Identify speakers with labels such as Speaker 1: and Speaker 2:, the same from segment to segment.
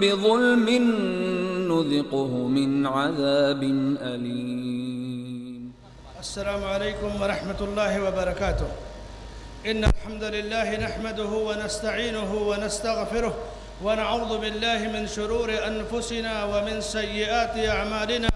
Speaker 1: بظلم نذقه من عذاب أليم.
Speaker 2: السلام عليكم ورحمة الله وبركاته. إن الحمد لله نحمده ونستعينه ونستغفره ونعوذ بالله من شرور أنفسنا ومن سيئات أعمالنا.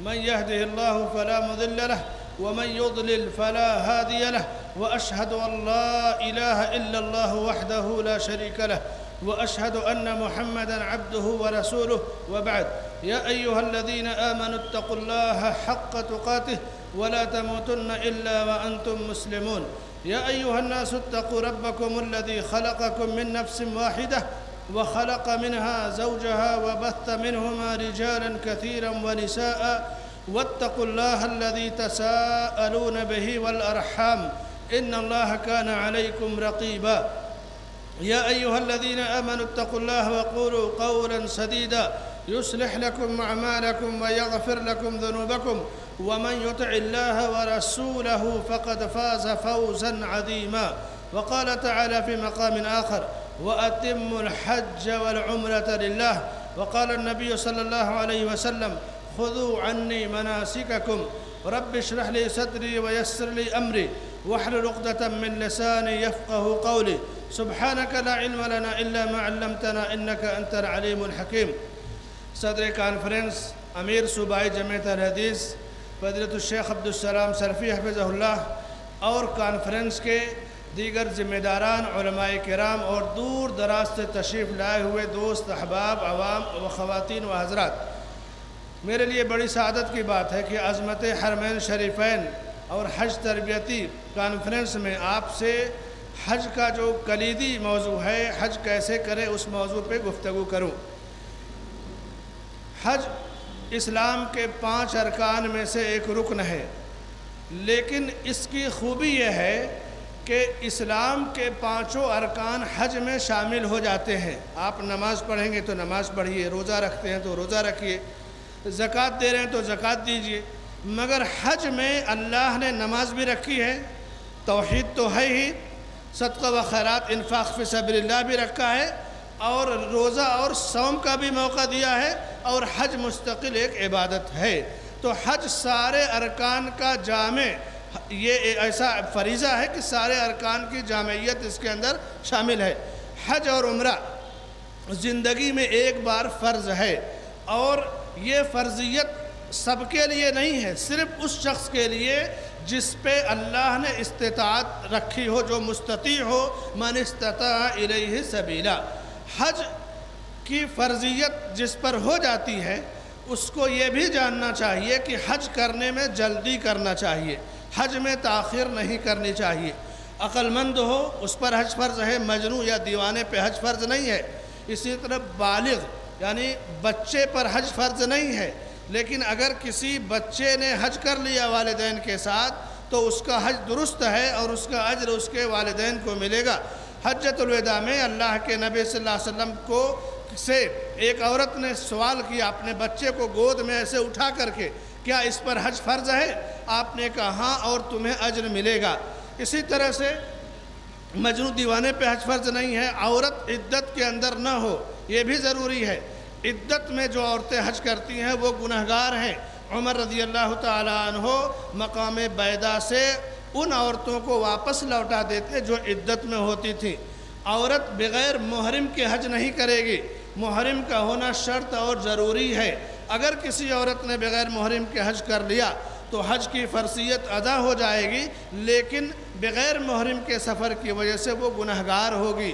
Speaker 2: من يهده الله فلا مضل له ومن يضلل فلا هادي له وأشهد أن لا إله إلا الله وحده لا شريك له وأشهد أن محمدًا عبده ورسوله. وبعد يا أيها الذين آمنوا اتقوا الله حق تقاته ولا تموتن إلا وأنتم مسلمون. يا أيها الناس اتقوا ربكم الذي خلقكم من نفس واحدة وخلق منها زوجها وبث منهما رجالا كثيرا ونساء. واتقوا الله الذي تساءلون به والأرحام. إن الله كان عليكم رقيبا. يا أيها الذين آمنوا اتقوا الله وقولوا قولا سديدا يصلح لكم أعمالكم ويغفر لكم ذنوبكم ومن يطع الله ورسوله فقد فاز فوزا عظيما وقال تعالى في مقام آخر وأتموا الحج والعمرة لله وقال النبي صلى الله عليه وسلم خذوا عني مناسككم رب اشرح لي صدري ويسر لي أمري واحلل عقدة من لساني يفقه قولي. سبحانك لا علم لنا إلا ما علمتنا إنك أنت العليم الحكيم. صدر کانفرنس، امیر صوبائی جمعیت الحدیث فضلت الشیخ عبدالسلام سرفی حفظہ اللہ، اور کانفرنس کے دیگر ذمہ داران، علماء کرام اور دور دراز سے تشریف لائے ہوئے دوست، احباب، عوام و خواتین و حضرات۔ میرے لیے بڑی سعادت کی بات ہے کہ عظمت حرمین شریفین اور حج تربیتی کانفرنس میں آپ سے حج کا جو کلیدی موضوع ہے، حج کیسے کرے اس موضوع پہ گفتگو کروں۔ حج اسلام کے پانچ ارکان میں سے ایک رکن ہے۔ لیکن اس کی خوبی یہ ہے کہ اسلام کے پانچوں ارکان حج میں شامل ہو جاتے ہیں۔ آپ نماز پڑھیں گے تو نماز پڑھیے، روزہ رکھتے ہیں تو روزہ رکھیے۔ زکوٰۃ دے رہے ہیں تو زکوٰۃ دیجیے۔ مگر حج میں اللہ نے نماز بھی رکھی ہے، توحید تو ہے ہی، صدقہ و خیرات، انفاق فی سبیل اللہ بھی رکھا ہے، اور روزہ اور سوم کا بھی موقع دیا ہے، اور حج مستقل ایک عبادت ہے۔ تو حج سارے ارکان کا جامع، یہ ایسا فریضہ ہے کہ سارے ارکان کی جامعیت اس کے اندر شامل ہے۔ حج اور عمرہ زندگی میں ایک بار فرض ہے، اور یہ فرضیت سب کے لیے نہیں ہے، صرف اس شخص کے لیے جس پہ اللہ نے استطاعت رکھی ہو، جو مستطیع ہو، من استطاع الیہ سبیلا۔ حج کی فرضیت جس پر ہو جاتی ہے، اس کو یہ بھی جاننا چاہیے کہ حج کرنے میں جلدی کرنا چاہیے۔ حج میں تاخیر نہیں کرنی چاہیے۔ عقل مند ہو، اس پر حج فرض ہے مجنو یا دیوانے پہ حج فرض نہیں ہے۔ اسی طرح بالغ یعنی بچے پر حج فرض نہیں ہے۔ لیکن اگر کسی بچے نے حج کر لیا والدین کے ساتھ، تو اس کا حج درست ہے اور اس کا عجر اس کے والدین کو ملے گا۔ حجت الوداع میں اللہ کے نبی صلی اللہ علیہ وسلم کو سے ایک عورت نے سوال کیا اپنے بچے کو گود میں ایسے اٹھا کر کے، کیا اس پر حج فرض ہے؟ آپ نے کہا ہاں اور تمہیں عجر ملے گا۔ اسی طرح سے مجنو دیوانے پہ حج فرض نہیں ہے، عورت عدت کے اندر نہ ہو، یہ بھی ضروری ہے۔ عدت میں جو عورتیں حج کرتی ہیں وہ گنہگار ہیں۔ عمر رضی اللہ تعالیٰ عنہ مقام بیدا سے ان عورتوں کو واپس لوٹا دیتے جو عدت میں ہوتی تھی۔ عورت بغیر محرم کے حج نہیں کرے گی۔ محرم کا ہونا شرط اور ضروری ہے۔ اگر کسی عورت نے بغیر محرم کے حج کر لیا تو حج کی فرضیت ادا ہو جائے گی، لیکن بغیر محرم کے سفر کی وجہ سے وہ گنہگار ہوگی۔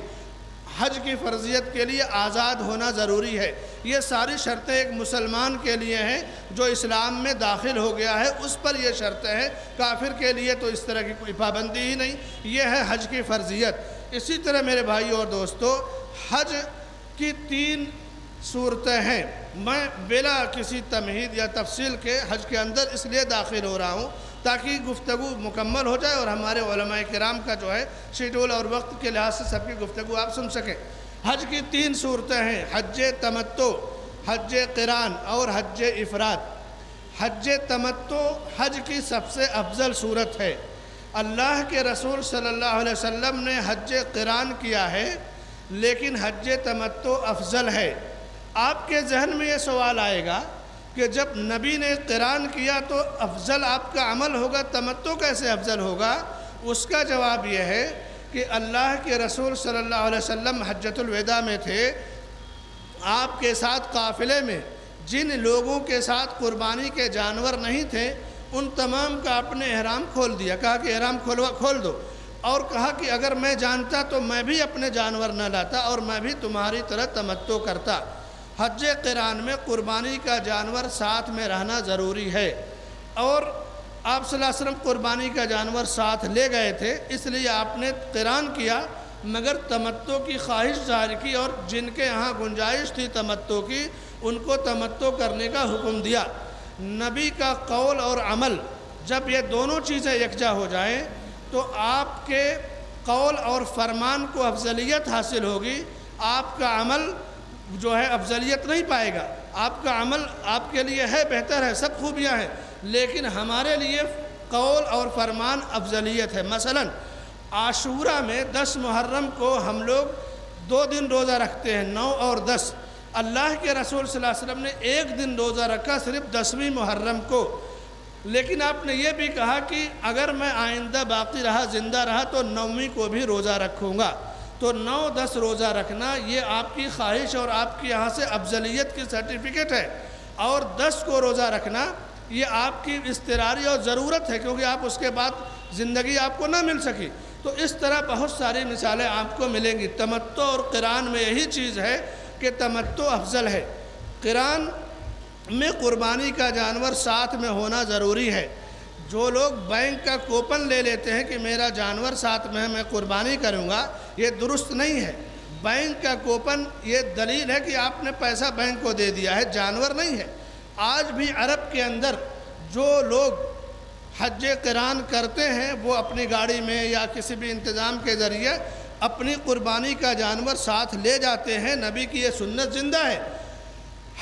Speaker 2: حج کی فرضیت کے لیے آزاد ہونا ضروری ہے۔ یہ ساری شرطیں ایک مسلمان کے لیے ہیں جو اسلام میں داخل ہو گیا ہے۔ اس پر یہ شرطیں ہیں۔ کافر کے لیے تو اس طرح کی کوئی پابندی ہی نہیں۔ یہ ہے حج کی فرضیت۔ اسی طرح میرے بھائی اور دوستو، حج کی تین صورتیں ہیں۔ میں بلا کسی تمہید یا تفصیل کے حج کے اندر اس لیے داخل ہو رہا ہوں تاکہ گفتگو مکمل ہو جائے اور ہمارے علماء کرام کا جو ہے شیڈول اور وقت کے لحاظ سے سب کی گفتگو آپ سن سکیں۔ حج کی تین صورتیں ہیں، حج تمتو حج قران اور حج افراد۔ حج تمتو حج کی سب سے افضل صورت ہے۔ اللہ کے رسول صلی اللہ علیہ وسلم نے حج قران کیا ہے، لیکن حج تمتو افضل ہے۔ آپ کے ذہن میں یہ سوال آئے گا کہ جب نبی نے قران کیا تو افضل آپ کا عمل ہوگا تمتو کیسے افضل ہوگا؟ اس کا جواب یہ ہے کہ اللہ کے رسول صلی اللہ علیہ وسلم حجت الوداع میں تھے۔ آپ کے ساتھ قافلے میں جن لوگوں کے ساتھ قربانی کے جانور نہیں تھے، ان تمام کا اپنے احرام کھول دیا۔ کہا کہ احرام کھولوا، کھول دو۔ اور کہا کہ اگر میں جانتا تو میں بھی اپنے جانور نہ لاتا اور میں بھی تمہاری طرح تمتو کرتا۔ حج قران میں قربانی کا جانور ساتھ میں رہنا ضروری ہے۔ اور آپ صلی اللہ علیہ وسلم قربانی کا جانور ساتھ لے گئے تھے، اس لیے آپ نے قران کیا، مگر تمتو کی خواہش ظاہر کی اور جن کے یہاں گنجائش تھی تمتو کی، ان کو تمتو کرنے کا حکم دیا۔ نبی کا قول اور عمل، جب یہ دونوں چیزیں یکجا ہو جائیں، تو آپ کے قول اور فرمان کو افضلیت حاصل ہوگی، آپ کا عمل جو ہے افضلیت نہیں پائے گا۔ آپ کا عمل آپ کے لیے ہے، بہتر ہے، سب خوبیاں ہیں، لیکن ہمارے لیے قول اور فرمان افضلیت ہے۔ مثلا، عاشورہ میں دس محرم کو ہم لوگ دو دن روزہ رکھتے ہیں، نو اور دس۔ اللہ کے رسول صلی اللہ علیہ وسلم نے ایک دن روزہ رکھا صرف دسویں محرم کو۔ لیکن آپ نے یہ بھی کہا کہ اگر میں آئندہ باقی رہا، زندہ رہا، تو نویں کو بھی روزہ رکھوں گا۔ تو نو دس روزہ رکھنا یہ آپ کی خواہش اور آپ کی یہاں سے افضلیت کی سرٹیفکیٹ ہے۔ اور دس کو روزہ رکھنا یہ آپ کی استراری اور ضرورت ہے کیونکہ آپ اس کے بعد زندگی آپ کو نہ مل سکی۔ تو اس طرح بہت ساری مثالیں آپ کو ملیں گی۔ تمتو اور قرآن میں یہی چیز ہے کہ تمتو افضل ہے۔ قرآن میں قربانی کا جانور ساتھ میں ہونا ضروری ہے۔ جو لوگ بینک کا کوپن لے لیتے ہیں کہ میرا جانور ساتھ میں میں قربانی کروں گا، یہ درست نہیں ہے۔ بینک کا کوپن، یہ دلیل ہے کہ آپ نے پیسہ بینک کو دے دیا ہے، جانور نہیں ہے۔ آج بھی عرب کے اندر جو لوگ حج قران کرتے ہیں، وہ اپنی گاڑی میں یا کسی بھی انتظام کے ذریعے اپنی قربانی کا جانور ساتھ لے جاتے ہیں۔ نبی کی یہ سنت زندہ ہے۔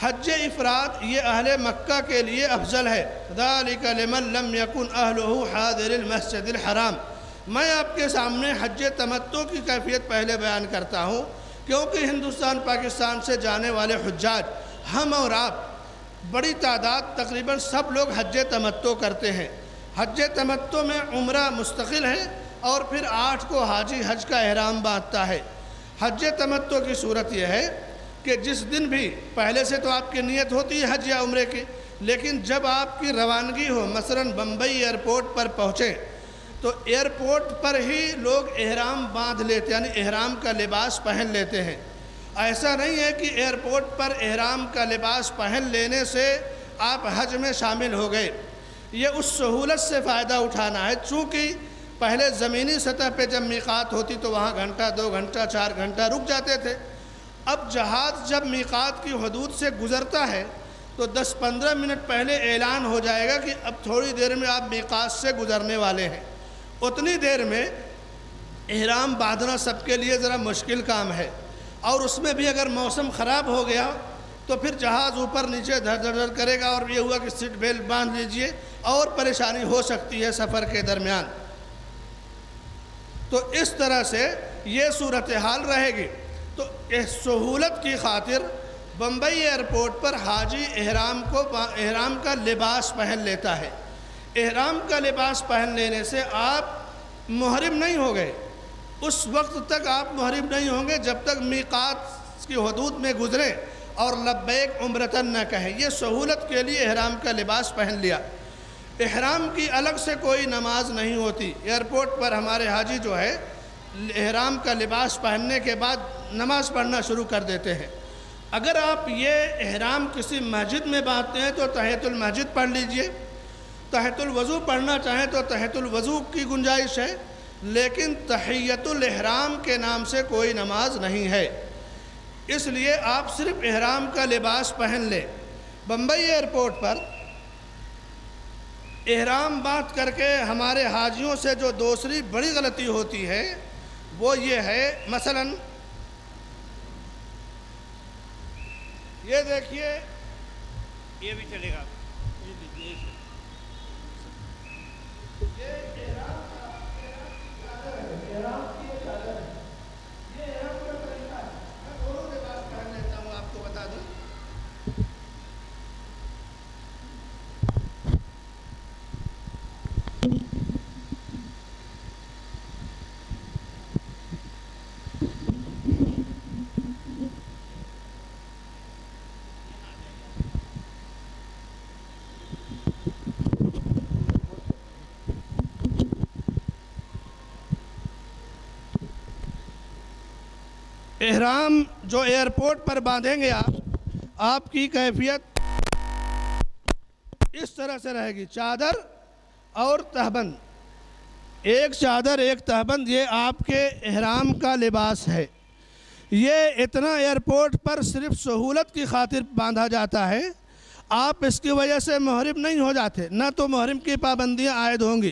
Speaker 2: حج افراد، یہ اہل مکہ کے لیے افضل ہے۔ ذالک لمن لم یکن اہلہ حاضر المسجد الحرام۔ میں آپ کے سامنے حج تمتو کی کیفیت پہلے بیان کرتا ہوں، کیونکہ ہندوستان، پاکستان سے جانے والے حجاج، ہم اور آپ بڑی تعداد، تقریباً سب لوگ حج تمتو کرتے ہیں۔ حج تمتو میں عمرہ مستقل ہے اور پھر آٹھ کو حاجی حج کا احرام باندھتا ہے۔ حج تمتو کی صورت یہ ہے کہ جس دن بھی پہلے سے تو آپ کی نیت ہوتی ہے حج یا عمرے کی، لیکن جب آپ کی روانگی ہو، مثلا بمبئی ایئرپورٹ پر پہنچیں تو ایئرپورٹ پر ہی لوگ احرام باندھ لیتے یعنی احرام کا لباس پہن لیتے ہیں۔ ایسا نہیں ہے کہ ایئرپورٹ پر احرام کا لباس پہن لینے سے آپ حج میں شامل ہو گئے۔ یہ اس سہولت سے فائدہ اٹھانا ہے۔ چونکہ پہلے زمینی سطح پہ جب میقات ہوتی تو وہاں گھنٹہ، دو گھنٹہ، چار گھنٹہ رک جاتے تھے۔ اب جہاز جب میقات کی حدود سے گزرتا ہے تو دس پندرہ منٹ پہلے اعلان ہو جائے گا کہ اب تھوڑی دیر میں آپ میقات سے گزرنے والے ہیں۔ اتنی دیر میں احرام باندھنا سب کے لیے ذرا مشکل کام ہے۔ اور اس میں بھی اگر موسم خراب ہو گیا تو پھر جہاز اوپر نیچے دھر دھر دھر کرے گا اور یہ ہوا کہ سیٹ بیلٹ باندھ لیجیے اور پریشانی ہو سکتی ہے سفر کے درمیان۔ تو اس طرح سے یہ صورتحال رہے گی۔ تو اس سہولت کی خاطر بمبئی ایئرپورٹ پر حاجی احرام کو احرام کا لباس پہن لیتا ہے۔ احرام کا لباس پہن لینے سے آپ محرم نہیں ہو گئے۔ اس وقت تک آپ محرم نہیں ہوں گے جب تک میقات کی حدود میں گزریں اور لبیک عمرتن نہ کہیں یہ سہولت کے لیے احرام کا لباس پہن لیا۔ احرام کی الگ سے کوئی نماز نہیں ہوتی۔ ایئرپورٹ پر ہمارے حاجی جو ہے احرام کا لباس پہننے کے بعد نماز پڑھنا شروع کر دیتے ہیں۔ اگر آپ یہ احرام کسی مسجد میں باندھتے ہیں تو تحت المسجد پڑھ لیجیے۔ تحت الوضو پڑھنا چاہیں تو تحت الوضو کی گنجائش ہے، لیکن تحیت الاحرام کے نام سے کوئی نماز نہیں ہے۔ اس لیے آپ صرف احرام کا لباس پہن لیں۔ بمبئی ایئرپورٹ پر احرام بات کر کے ہمارے حاجیوں سے جو دوسری بڑی غلطی ہوتی ہے وہ یہ ہے مثلا یہ دیکھیے یہ بھی چلے گا۔ احرام جو ایئرپورٹ پر باندھیں گے آپ آپ کی کیفیت اس طرح سے رہے گی۔ چادر اور تہبند۔ ایک چادر، ایک تہبند، یہ آپ کے احرام کا لباس ہے۔ یہ اتنا ایئرپورٹ پر صرف سہولت کی خاطر باندھا جاتا ہے، آپ اس کی وجہ سے محرم نہیں ہو جاتے۔ نہ تو محرم کی پابندیاں عائد ہوں گی۔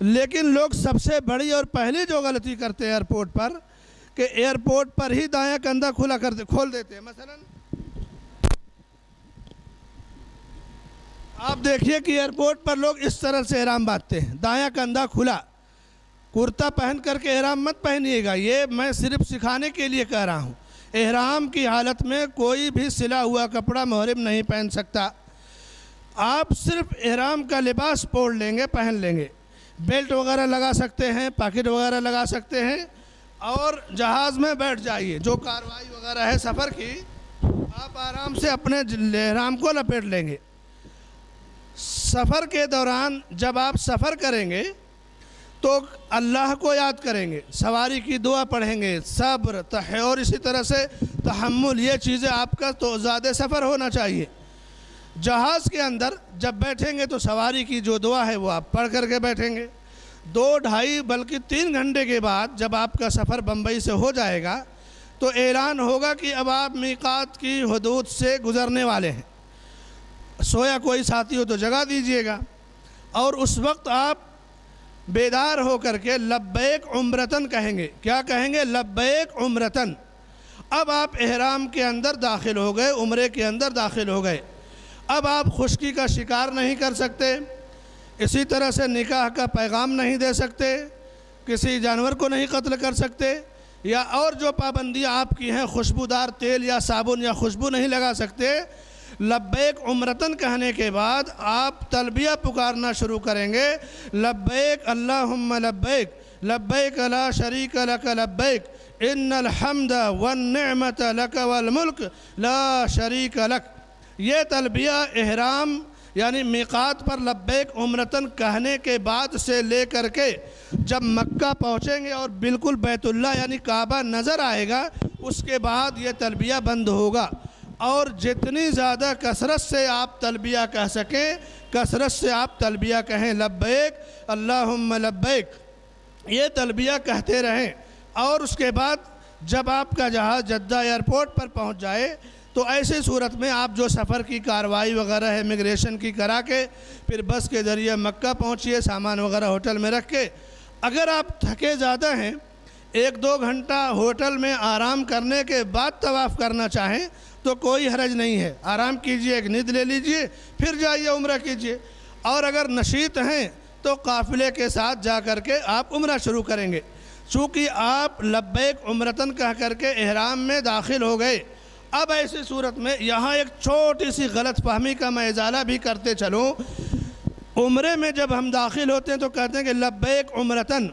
Speaker 2: لیکن لوگ سب سے بڑی اور پہلی جو غلطی کرتے ہیں ایئرپورٹ پر کہ ایئرپورٹ پر ہی دایاں کندھا کھلا کر کھول دیتے ہیں۔ مثلا آپ دیکھیے کہ ایئرپورٹ پر لوگ اس طرح سے احرام باندھتے ہیں۔ دایاں کندھا کھلا۔ کرتا پہن کر کے احرام مت پہنیے گا۔ یہ میں صرف سکھانے کے لیے کہہ رہا ہوں۔ احرام کی حالت میں کوئی بھی سلا ہوا کپڑا محرم نہیں پہن سکتا۔ آپ صرف احرام کا لباس پوڑ لیں گے، پہن لیں گے۔ بیلٹ وغیرہ لگا سکتے ہیں، پاکٹ وغیرہ لگا سکتے ہیں۔ اور جہاز میں بیٹھ جائیے۔ جو کاروائی وغیرہ ہے سفر کی، آپ آرام سے اپنے احرام کو لپیٹ لیں گے۔ سفر کے دوران جب آپ سفر کریں گے تو اللہ کو یاد کریں گے۔ سواری کی دعا پڑھیں گے۔ صبر تح اور اسی طرح سے تحمل، یہ چیزیں آپ کا تو زیادہ سفر ہونا چاہیے۔ جہاز کے اندر جب بیٹھیں گے تو سواری کی جو دعا ہے وہ آپ پڑھ کر کے بیٹھیں گے۔ دو ڈھائی بلکہ تین گھنٹے کے بعد جب آپ کا سفر بمبئی سے ہو جائے گا، تو اعلان ہوگا کہ اب آپ میقات کی حدود سے گزرنے والے ہیں۔ سویا کوئی ساتھی ہو تو جگہ دیجیے گا۔ اور اس وقت آپ بیدار ہو کر کے لبیک عمرتن کہیں گے۔ کیا کہیں گے؟ لبیک عمرتن۔ اب آپ احرام کے اندر داخل ہو گئے، عمرے کے اندر داخل ہو گئے۔ اب آپ خشکی کا شکار نہیں کر سکتے۔ اسی طرح سے نکاح کا پیغام نہیں دے سکتے، کسی جانور کو نہیں قتل کر سکتے، یا اور جو پابندیاں آپ کی ہیں، خوشبودار تیل یا صابن یا خوشبو نہیں لگا سکتے، لبیک عمرتن کہنے کے بعد آپ تلبیہ پکارنا شروع کریں گے، لبیک اللہم لبیک لبیک لا شریک لک لبیک، ان الحمد والنعمت لک والملک لا شریک لک۔ یہ تلبیہ احرام یعنی میقات پر لبیک عمرتن کہنے کے بعد سے لے کر کے جب مکہ پہنچیں گے اور بالکل بیت اللہ یعنی کعبہ نظر آئے گا، اس کے بعد یہ تلبیہ بند ہوگا۔ اور جتنی زیادہ کثرت سے آپ تلبیہ کہہ سکیں، کثرت سے آپ تلبیہ کہیں لبیک، اللہم لبیک، یہ تلبیہ کہتے رہیں۔ اور اس کے بعد جب آپ کا جہاز جدہ ایئرپورٹ پر پہنچ جائے تو ایسی صورت میں آپ جو سفر کی کاروائی وغیرہ ہے امیگریشن کی کرا کے، پھر بس کے ذریعے مکہ پہنچیے، سامان وغیرہ ہوٹل میں رکھ کے۔ اگر آپ تھکے زیادہ ہیں، ایک دو گھنٹہ ہوٹل میں آرام کرنے کے بعد طواف کرنا چاہیں، تو کوئی حرج نہیں ہے۔ آرام کیجیے، ایک ند لے لیجیے، پھر جائیے، عمرہ کیجیے۔ اور اگر نشیط ہیں، تو قافلے کے ساتھ جا کر کے آپ عمرہ شروع کریں گے۔ چونکہ آپ لبیک عمرتن کہہ کر کے احرام میں داخل ہو گئے۔ اب ایسی صورت میں یہاں ایک چھوٹی سی غلط فہمی کا میں ازالہ بھی کرتے چلوں۔ عمرے میں جب ہم داخل ہوتے ہیں تو کہتے ہیں کہ لبیک عمرتن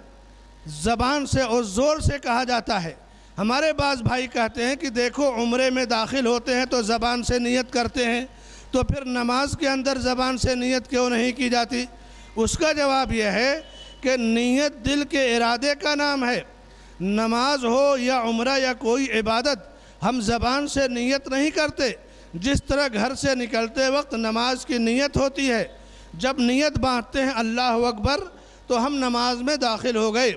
Speaker 2: زبان سے اور زور سے کہا جاتا ہے۔ ہمارے بعض بھائی کہتے ہیں کہ دیکھو عمرے میں داخل ہوتے ہیں تو زبان سے نیت کرتے ہیں، تو پھر نماز کے اندر زبان سے نیت کیوں نہیں کی جاتی؟ اس کا جواب یہ ہے کہ نیت دل کے ارادے کا نام ہے۔ نماز ہو یا عمرہ یا کوئی عبادت ہم زبان سے نیت نہیں کرتے۔ جس طرح گھر سے نکلتے وقت نماز کی نیت ہوتی ہے، جب نیت باندھتے ہیں اللہ اکبر، تو ہم نماز میں داخل ہو گئے۔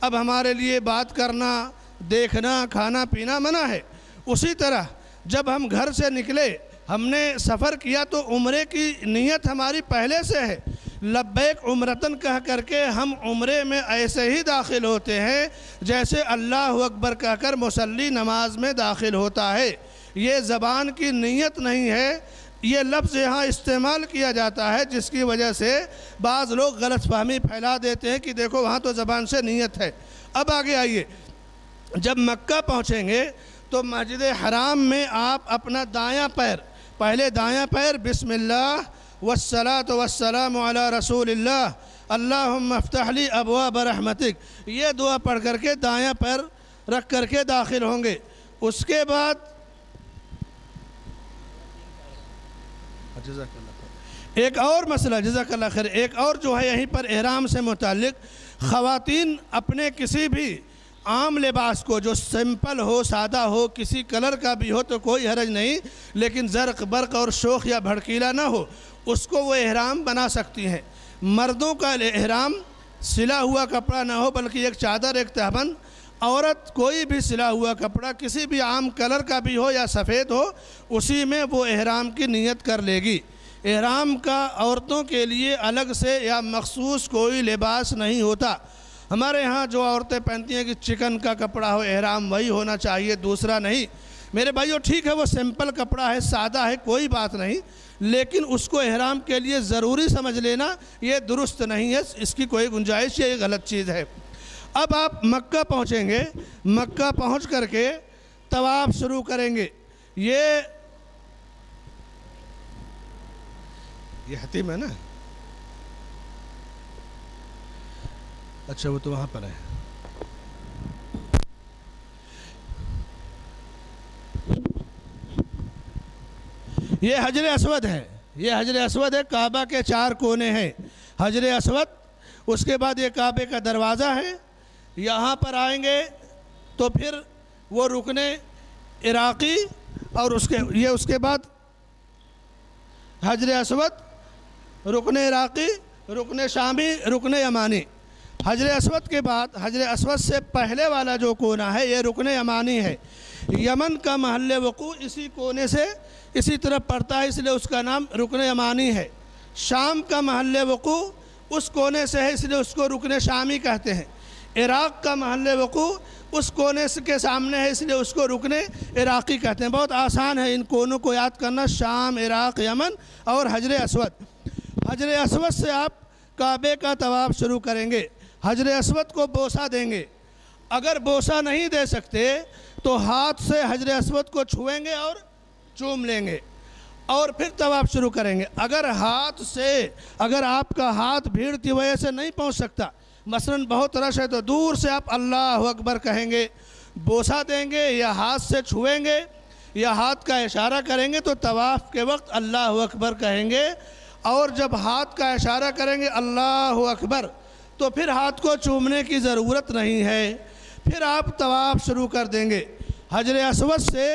Speaker 2: اب ہمارے لیے بات کرنا، دیکھنا، کھانا پینا منع ہے۔ اسی طرح جب ہم گھر سے نکلے، ہم نے سفر کیا تو عمرے کی نیت ہماری پہلے سے ہے۔ لبیک عمرتن کہہ کر کے ہم عمرے میں ایسے ہی داخل ہوتے ہیں جیسے اللہ اکبر کہہ کر مسلی نماز میں داخل ہوتا ہے۔ یہ زبان کی نیت نہیں ہے۔ یہ لفظ یہاں استعمال کیا جاتا ہے جس کی وجہ سے بعض لوگ غلط فہمی پھیلا دیتے ہیں کہ دیکھو وہاں تو زبان سے نیت ہے۔ اب آگے آئیے۔ جب مکہ پہنچیں گے تو مسجد حرام میں آپ اپنا دایاں پیر، پہلے دایاں پیر بسم اللہ والصلاة والسلام علی رسول اللہ۔ اللہم افتح لی ابواب رحمتک۔ یہ دعا پڑھ کر کے دایاں پیر رکھ کر کے داخل ہوں گے۔ اس کے بعد ایک اور مسئلہ، جزاک اللہ خیر، ایک اور جو ہے یہیں پر احرام سے متعلق۔ خواتین اپنے کسی بھی عام لباس کو، جو سمپل ہو، سادہ ہو، کسی کلر کا بھی ہو تو کوئی حرج نہیں، لیکن زرق، برق اور شوخ یا بھڑکیلا نہ ہو۔ اس کو وہ احرام بنا سکتی ہیں۔ مردوں کا احرام سلا ہوا کپڑا نہ ہو بلکہ ایک چادر، ایک تہبند۔ عورت کوئی بھی سلا ہوا کپڑا، کسی بھی عام کلر کا بھی ہو یا سفید ہو، اسی میں وہ احرام کی نیت کر لے گی۔ احرام کا عورتوں کے لیے الگ سے یا مخصوص کوئی لباس نہیں ہوتا۔ ہمارے ہاں جو عورتیں پہنتی ہیں کہ چکن کا کپڑا ہو، احرام وہی ہونا چاہیے، دوسرا نہیں۔ میرے بھائیو، ٹھیک ہے، وہ سمپل کپڑا ہے، سادہ ہے، کوئی بات نہیں۔ لیکن اس کو احرام کے لیے ضروری سمجھ لینا یہ درست نہیں ہے، اس کی کوئی گنجائش یہ غلط چیز ہے۔ اب آپ مکہ پہنچیں گے، مکہ پہنچ کر کے طواف شروع کریں گے۔ یہ یہ حتیم ہے نا؟ اچھا وہ تو وہاں پر ہے۔ یہ حجر اسود ہے۔ یہ حجر اسود ہے، کعبہ کے چار کونے ہیں۔ حجر اسود، اس کے بعد یہ کعبے کا دروازہ ہے۔ یہاں پر آئیں گے تو پھر وہ رکن عراقی اور اس کے، یہ اس کے بعد حجر اسود، رکن عراقی، رکن شامی، رکن یمانی۔ حجر اسود کے بعد، حجر اسود سے پہلے والا جو کونا ہے، یہ رکن یمانی ہے۔ یمن کا محل وقوع اسی کونے سے اسی طرح پڑتا ہے، اس لیے اس کا نام رکن یمانی ہے۔ شام کا محل وقوع اس کونے سے ہے، اس لیے اس کو رکن شامی کہتے ہیں۔ عراق کا محل وقوع اس کونے کے سامنے ہے، اس لیے اس کو رکن عراقی کہتے ہیں۔ بہت آسان ہے ان کونوں کو یاد کرنا، شام، عراق، یمن اور حجر اسود۔ حجر اسود سے آپ کعبے کا طواف شروع کریں گے۔ حجر اسود کو بوسہ دیں گے۔ اگر بوسہ نہیں دے سکتے تو ہاتھ سے حجر اسود کو چھوئیں گے اور چوم لیں گے اور پھر طواف شروع کریں گے۔ اگر ہاتھ سے، اگر آپ کا ہاتھ بھیڑ کی وجہ سے نہیں پہنچ سکتا، مثلا بہت رش ہے تو دور سے آپ اللہ اکبر کہیں گے، بوسہ دیں گے یا ہاتھ سے چھوئیں گے یا ہاتھ کا اشارہ کریں گے تو طواف کے وقت اللہ اکبر کہیں گے۔ اور جب ہاتھ کا اشارہ کریں گے اللہ اکبر، تو پھر ہاتھ کو چومنے کی ضرورت نہیں ہے۔ پھر آپ طواف شروع کر دیں گے۔ حجر اسود سے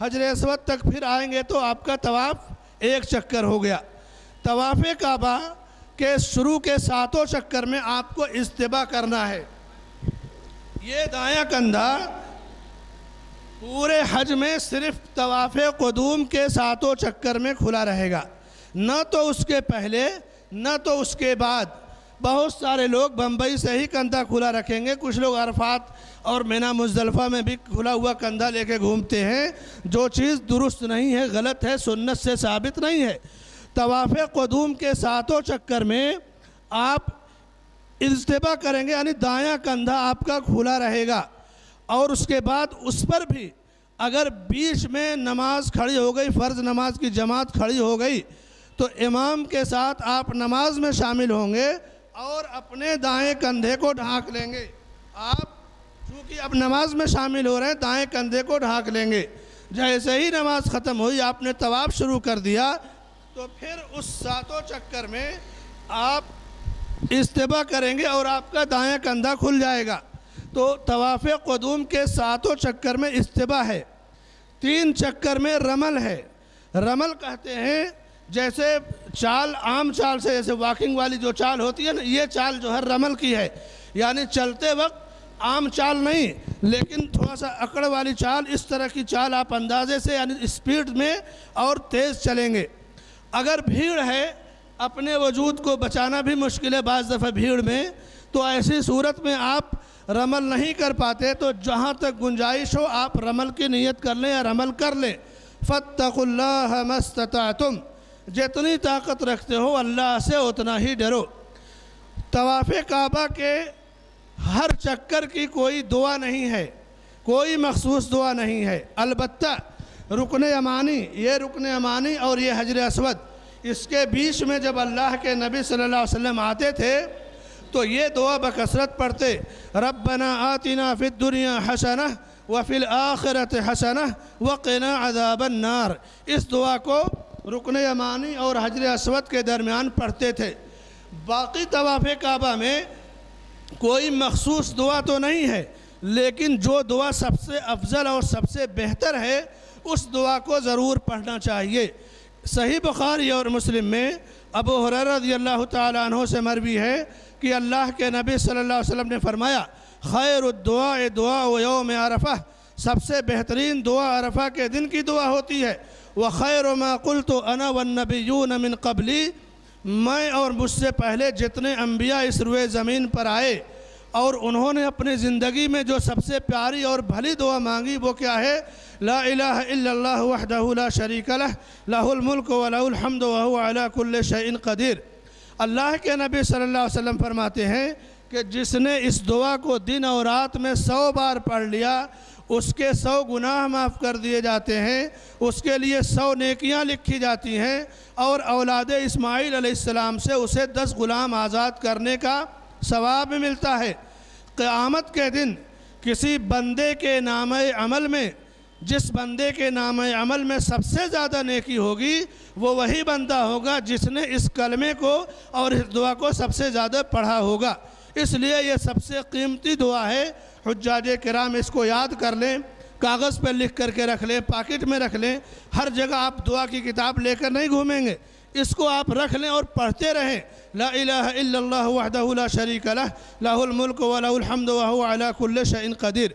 Speaker 2: حجر اسود تک پھر آئیں گے تو آپ کا طواف ایک چکر ہو گیا۔ طواف کعبہ کے شروع کے ساتوں چکر میں آپ کو استباع کرنا ہے۔ یہ دایاں کندھا پورے حج میں صرف طواف قدوم کے ساتوں چکر میں کھلا رہے گا۔ نہ تو اس کے پہلے، نہ تو اس کے بعد۔ بہت سارے لوگ بمبئی سے ہی کندھا کھلا رکھیں گے۔ کچھ لوگ عرفات اور مینا مزدلفہ میں بھی کھلا ہوا کندھا لے کے گھومتے ہیں۔ جو چیز درست نہیں ہے، غلط ہے، سنت سے ثابت نہیں ہے۔ طواف قدوم کے ساتوں چکر میں آپ اجتباع کریں گے یعنی دایاں کندھا آپ کا کھلا رہے گا۔ اور اس کے بعد اس پر بھی اگر بیچ میں نماز کھڑی ہو گئی، فرض نماز کی جماعت کھڑی ہو گئی، تو امام کے ساتھ آپ نماز میں شامل ہوں گے۔ اور اپنے دائیں کندھے کو ڈھانک لیں گے۔ آپ چونکہ اب نماز میں شامل ہو رہے ہیں، دائیں کندھے کو ڈھانک لیں گے۔ جیسے ہی نماز ختم ہوئی، آپ نے طواف شروع کر دیا، تو پھر اس ساتوں چکر میں آپ استباع کریں گے اور آپ کا دائیں کندھا کھل جائے گا۔ تو طواف قدوم کے ساتوں چکر میں استباع ہے۔ تین چکر میں رمل ہے۔ رمل کہتے ہیں، جیسے چال عام چال سے، جیسے واکنگ والی جو چال ہوتی ہے نا، یہ چال جو ہے رمل کی ہے یعنی چلتے وقت عام چال نہیں، لیکن تھوڑا سا اکڑ والی چال، اس طرح کی چال آپ اندازے سے یعنی اسپیڈ میں اور تیز چلیں گے۔ اگر بھیڑ ہے، اپنے وجود کو بچانا بھی مشکل ہے، بعض دفعہ بھیڑ میں، تو ایسی صورت میں آپ رمل نہیں کر پاتے، تو جہاں تک گنجائش ہو، آپ رمل کی نیت کر لیں یا رمل کر لیں۔ فَاتَّقُوا اللَّهَ مَسْتَطَعْتُمْ جتنی طاقت رکھتے ہو، اللہ سے اتنا ہی ڈرو۔ طواف کعبہ کے ہر چکر کی کوئی دعا نہیں ہے، کوئی مخصوص دعا نہیں ہے۔ البتہ رکن امانی، یہ رکن امانی اور یہ حجر اسود، اس کے بیچ میں جب اللہ کے نبی صلی اللہ علیہ وسلم آتے تھے، تو یہ دعا بکثرت پڑھتے، ربنا آتنا فی الدنیا حسنہ وفی الاخرت حسنہ وقنا عذاب النار۔ اس دعا کو رکن یمانی اور حجر اسود کے درمیان پڑھتے تھے۔ باقی طواف کعبہ میں کوئی مخصوص دعا تو نہیں ہے، لیکن جو دعا سب سے افضل اور سب سے بہتر ہے، اس دعا کو ضرور پڑھنا چاہیے۔ صحیح بخاری اور مسلم میں ابو حریر رضی اللہ تعالیٰ عنہ سے مروی ہے کہ اللہ کے نبی صلی اللہ علیہ وسلم نے فرمایا، خیر الدعاء دعا و یوم عرفہ۔ سب سے بہترین دعا عرفہ کے دن کی دعا ہوتی ہے۔ وخیر ما قلت انا والنبیون من قبلی میں اور مجھ سے پہلے جتنے انبیاء اس روئے زمین پر آئے اور انہوں نے اپنی زندگی میں جو سب سے پیاری اور بھلی دعا مانگی وہ کیا ہے؟ لا الہ الا اللہ وحدہ لا شریک لہ لہ الملک و لہ الحمد وهو علی کل شیء قدیر۔ اللہ کے نبی صلی اللہ علیہ وسلم فرماتے ہیں کہ جس نے اس دعا کو دن اور رات میں سو بار پڑھ لیا اس کے سو گناہ معاف کر دیے جاتے ہیں، اس کے لیے سو نیکیاں لکھی جاتی ہیں اور اولاد اسماعیل علیہ السلام سے اسے دس غلام آزاد کرنے کا ثواب ملتا ہے۔ قیامت کے دن کسی بندے کے نام عمل میں، جس بندے کے نام عمل میں سب سے زیادہ نیکی ہوگی، وہ وہی بندہ ہوگا جس نے اس کلمے کو اور اس دعا کو سب سے زیادہ پڑھا ہوگا۔ اس لیے یہ سب سے قیمتی دعا ہے حجاج کرام اس کو یاد کر لیں، کاغذ پہ لکھ کر کے رکھ لیں، پاکٹ میں رکھ لیں، ہر جگہ آپ دعا کی کتاب لے کر نہیں گھومیں گے۔ اس کو آپ رکھ لیں اور پڑھتے رہیں۔ لا الہ الا اللہ وحدہ لا شریک لہ لہ الملک و لہ الحمد وهو علی کل شئین قدیر۔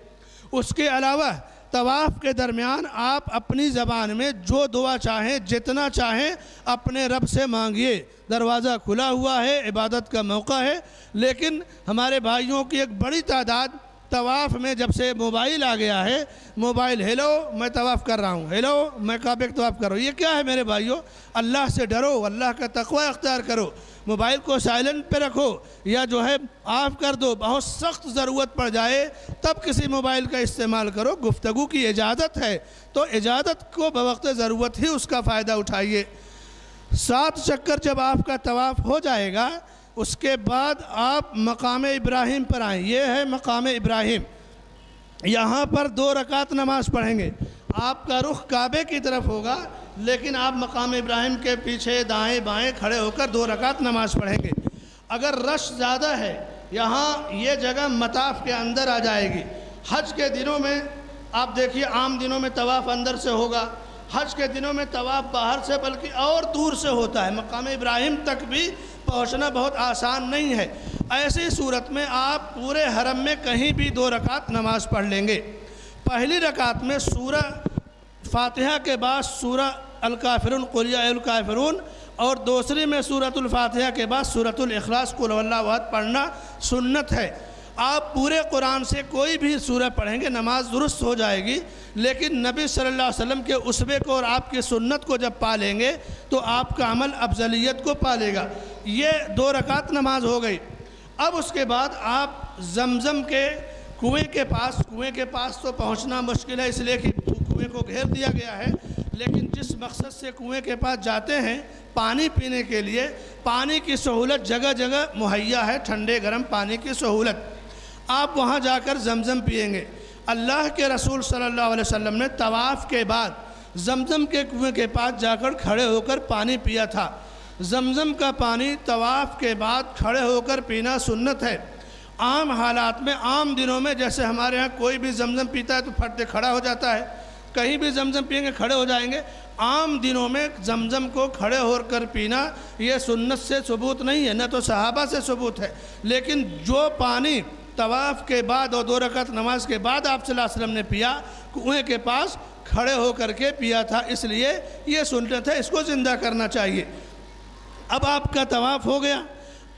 Speaker 2: اس کے علاوہ طواف کے درمیان آپ اپنی زبان میں جو دعا چاہیں، جتنا چاہیں اپنے رب سے مانگیے۔ دروازہ کھلا ہوا ہے، عبادت کا موقع ہے، لیکن ہمارے بھائیوں کی ایک بڑی تعداد طواف میں جب سے موبائل آ گیا ہے، موبائل ہیلو، میں طواف کر رہا ہوں۔ ہیلو، میں کعبے کا طواف کر رہا ہوں یہ کیا ہے میرے بھائیوں اللہ سے ڈرو، اللہ کا تقوی اختیار کرو۔ موبائل کو سائلنٹ پہ رکھو یا جو ہے آف کر دو، بہت سخت ضرورت پڑ جائے، تب کسی موبائل کا استعمال کرو۔ گفتگو کی اجازت ہے، تو اجازت کو بوقت ضرورت ہی اس کا فائدہ اٹھائیے۔ سات چکر جب آپ کا طواف ہو جائے گا اس کے بعد آپ مقام ابراہیم پر آئیں۔ یہ ہے مقام ابراہیم۔ یہاں پر دو رکعت نماز پڑھیں گے۔ آپ کا رخ کعبے کی طرف ہوگا، لیکن آپ مقام ابراہیم کے پیچھے دائیں بائیں کھڑے ہو کر دو رکعت نماز پڑھیں گے۔ اگر رش زیادہ ہے، یہاں یہ جگہ مطاف کے اندر آ جائے گی۔ حج کے دنوں میں آپ دیکھیے، عام دنوں میں طواف اندر سے ہوگا۔ حج کے دنوں میں طواف باہر سے، بلکہ اور دور سے ہوتا ہے۔ مقام ابراہیم تک بھی پہنچنا بہت آسان نہیں ہے۔ ایسی صورت میں آپ پورے حرم میں کہیں بھی دو رکعت نماز پڑھ لیں گے۔ پہلی رکعت میں سورہ فاتحہ کے بعد سورہ الکافرون قلیہ الکافرون اور دوسری میں سورت الفاتحہ کے بعد سورت الاخلاص قلو اللہ وحد پڑھنا سنت ہے۔ آپ پورے قرآن سے کوئی بھی سورہ پڑھیں گے، نماز درست ہو جائے گی، لیکن نبی صلی اللہ علیہ وسلم کے عصبے کو اور آپ کی سنت کو جب پا لیں گے، تو آپ کا عمل افضلیت کو پا لے گا۔ یہ دو رکعت نماز ہو گئی۔ اب اس کے بعد آپ زمزم کے کنویں کے پاس، کنویں کے پاس تو پہنچنا مشکل ہے، اس لیے کہ کنویں کو گھیر دیا گیا ہے۔ لیکن جس مقصد سے کنویں کے پاس جاتے ہیں، پانی پینے کے لیے، پانی کی سہولت جگہ جگہ مہیا ہے، ٹھنڈے گرم پانی کی سہولت۔ آپ وہاں جا کر زمزم پئیں گے۔ اللہ کے رسول صلی اللہ علیہ وسلم نے طواف کے بعد زمزم کے کنویں کے پاس جا کر کھڑے ہو کر پانی پیا تھا۔ زمزم کا پانی طواف کے بعد کھڑے ہو کر پینا سنت ہے۔ عام حالات میں، عام دنوں میں جیسے ہمارے ہاں کوئی بھی زمزم پیتا ہے تو پھٹ کھڑا ہو جاتا ہے۔ کہیں بھی زمزم پئیں گے، کھڑے ہو جائیں گے۔ عام دنوں میں زمزم کو کھڑے ہو کر پینا یہ سنت سے ثبوت نہیں ہے، نہ تو صحابہ سے ثبوت ہے۔ لیکن جو پانی طواف کے بعد اور دو رکعت نماز کے بعد آپ صلی اللہ علیہ وسلم نے پیا کنویں کے پاس کھڑے ہو کر کے پیا تھا، اس لیے یہ سنت ہے اس کو زندہ کرنا چاہیے۔ اب آپ کا طواف ہو گیا،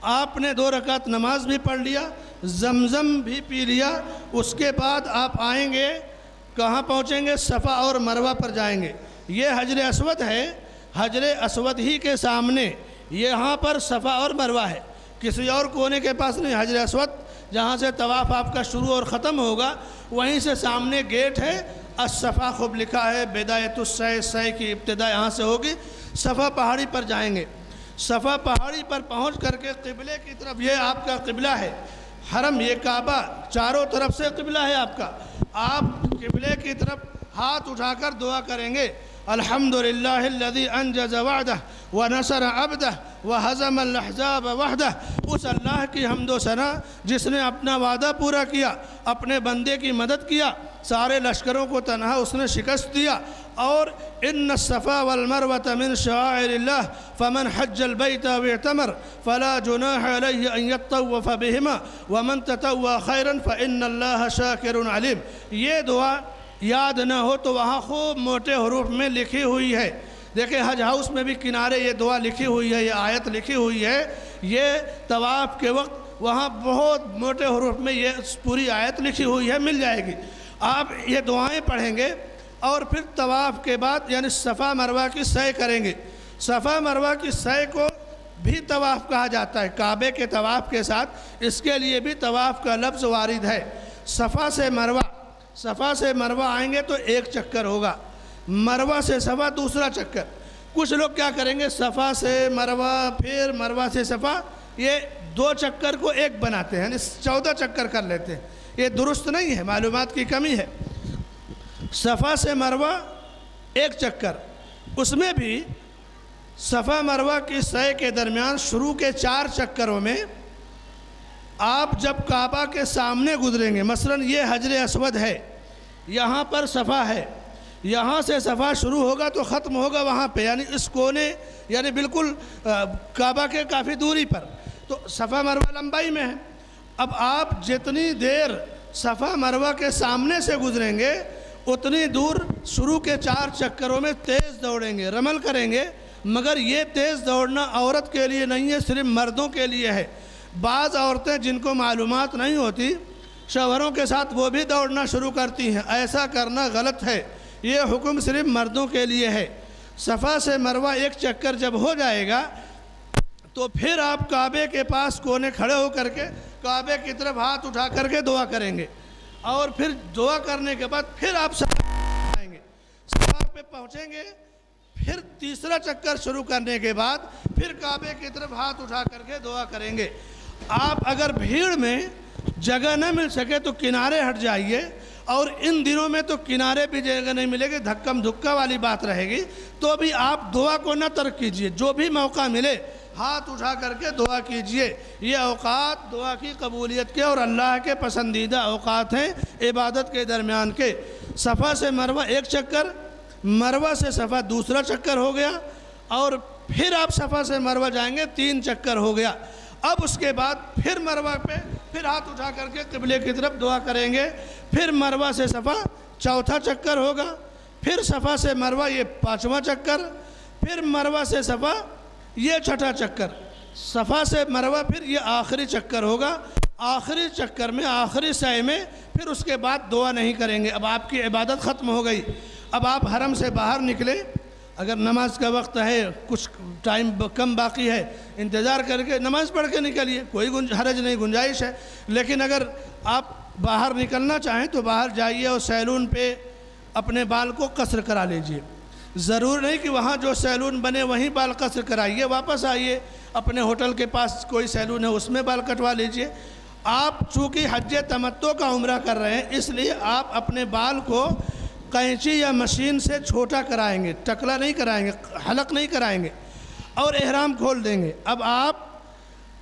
Speaker 2: آپ نے دو رکعت نماز بھی پڑھ لیا، زمزم بھی پی لیا، اس کے بعد آپ آئیں گے، کہاں پہنچیں گے؟ صفا اور مروہ پر جائیں گے۔ یہ حجر اسود ہے، حجر اسود ہی کے سامنے، یہاں پر صفا اور مروہ ہے۔ کسی اور کونے کے پاس نہیں، حجر اسود جہاں سے طواف آپ کا شروع اور ختم ہوگا، وہیں سے سامنے گیٹ ہے۔ الصفا خوب لکھا ہے بیدایت السے سے کی ابتدا یہاں سے ہوگی۔ صفا پہاڑی پر جائیں گے۔ صفا پہاڑی پر پہنچ کر کے قبلے کی طرف یہ آپ کا قبلہ ہے۔ حرم، یہ کعبہ چاروں طرف سے قبلہ ہے آپ کا۔ آپ قبلے کی طرف ہاتھ اٹھا کر دعا کریں گے۔ الحمد للہ الذي انجز وعدہ ونصر عبدہ وحزم الاحزاب وحدہ اس اللہ کی حمد و ثنا جس نے اپنا وعدہ پورا کیا، اپنے بندے کی مدد کیا، سارے لشکروں کو تنہا اس نے شکست دیا۔ اور ان الصفا والمروة من شعائر اللہ فمن حج البيت واعتمر فلا جناح عليه ان يطوف بهما، ومن تطوع خيرا فان الله شاكر عليم۔ یہ دعا یاد نہ ہو تو وہاں خوب موٹے حروف میں لکھی ہوئی ہے۔ دیکھیں حج ہاؤس میں بھی کنارے یہ دعا لکھی ہوئی ہے، یہ آیت لکھی ہوئی ہے۔ یہ طواف کے وقت وہاں بہت موٹے حروف میں یہ پوری آیت لکھی ہوئی ہے، مل جائے گی۔ آپ یہ دعائیں پڑھیں گے اور پھر طواف کے بعد یعنی صفا مروہ کی سعی کریں گے۔ صفا مروہ کی سعی کو بھی طواف کہا جاتا ہے، کعبے کے طواف کے ساتھ۔ اس کے لیے بھی طواف کا لفظ وارد ہے۔ صفا سے مروہ صفا سے مروہ آئیں گے تو ایک چکر ہوگا، مروہ سے صفا دوسرا چکر۔ کچھ لوگ کیا کریں گے، صفا سے مروہ، پھر مروہ سے صفا، یہ دو چکر کو ایک بناتے ہیں یعنی چودہ چکر کر لیتے ہیں۔ یہ درست نہیں ہے، معلومات کی کمی ہے۔ صفا سے مروہ ایک چکر۔ اس میں بھی صفا مروہ کی سعی کے درمیان شروع کے چار چکروں میں آپ جب کعبہ کے سامنے گزریں گے، مثلا یہ حجر اسود ہے، یہاں پر صفا ہے، یہاں سے صفا شروع ہوگا تو ختم ہوگا وہاں پہ یعنی اس کونے یعنی بالکل کعبہ کے کافی دوری پر۔ تو صفا مروہ لمبائی میں ہے۔ اب آپ جتنی دیر صفا مروہ کے سامنے سے گزریں گے، اتنی دور شروع کے چار چکروں میں تیز دوڑیں گے، رمل کریں گے۔ مگر یہ تیز دوڑنا عورت کے لیے نہیں ہے، صرف مردوں کے لیے ہے۔ بعض عورتیں جن کو معلومات نہیں ہوتی، شوہروں کے ساتھ وہ بھی دوڑنا شروع کرتی ہیں۔ ایسا کرنا غلط ہے۔ یہ حکم صرف مردوں کے لیے ہے۔ صفا سے مروہ ایک چکر جب ہو جائے گا، تو پھر آپ کعبے کے پاس کونے کھڑے ہو کر کے کعبے کی طرف ہاتھ اٹھا کر کے دعا کریں گے۔ اور پھر دعا کرنے کے بعد پھر آپ صفا آئیں گے۔ صفا پہ پہنچیں گے، پھر تیسرا چکر شروع کرنے کے بعد پھر کعبے کی طرف ہاتھ اٹھا کر کے دعا کریں گے۔ آپ اگر بھیڑ میں جگہ نہ مل سکے تو کنارے ہٹ جائیے اور ان دنوں میں تو کنارے بھی جگہ نہیں ملے گی، دھکم دھکا والی بات رہے گی۔ تو بھی آپ دعا کو نہ ترک کیجیے، جو بھی موقع ملے، ہاتھ اٹھا کر کے دعا کیجیے۔ یہ اوقات دعا کی قبولیت کے اور اللہ کے پسندیدہ اوقات ہیں عبادت کے درمیان کے۔ صفحہ سے مروہ ایک چکر، مروہ سے صفحہ دوسرا چکر ہو گیا اور پھر آپ صفحہ سے مروہ جائیں گے، تین چکر ہو گیا۔ اب اس کے بعد پھر مروہ پہ پھر ہاتھ اٹھا کر کے قبلے کی طرف دعا کریں گے۔ پھر مروہ سے صفا چوتھا چکر ہوگا۔ پھر صفا سے مروہ یہ پانچواں چکر۔ پھر مروہ سے صفا یہ چھٹا چکر۔ صفا سے مروہ پھر یہ آخری چکر ہوگا۔ آخری چکر میں، آخری سائے میں پھر اس کے بعد دعا نہیں کریں گے۔ اب آپ کی عبادت ختم ہو گئی۔ اب آپ حرم سے باہر نکلے۔ اگر نماز کا وقت ہے، کچھ ٹائم کم باقی ہے، انتظار کر کے نماز پڑھ کے نکلیے، کوئی حرج نہیں، گنجائش ہے۔ لیکن اگر آپ باہر نکلنا چاہیں تو باہر جائیے اور سیلون پہ اپنے بال کو قصر کرا لیجیے۔ ضرور نہیں کہ وہاں جو سیلون بنے وہیں بال قصر کرائیے، واپس آئیے، اپنے ہوٹل کے پاس کوئی سیلون ہے، اس میں بال کٹوا لیجیے۔ آپ چونکہ حج تمتو کا عمرہ کر رہے ہیں، اس لیے آپ اپنے بال کو قینچی یا مشین سے چھوٹا کرائیں گے، ٹکلا نہیں کرائیں گے، حلق نہیں کرائیں گے اور احرام کھول دیں گے۔ اب آپ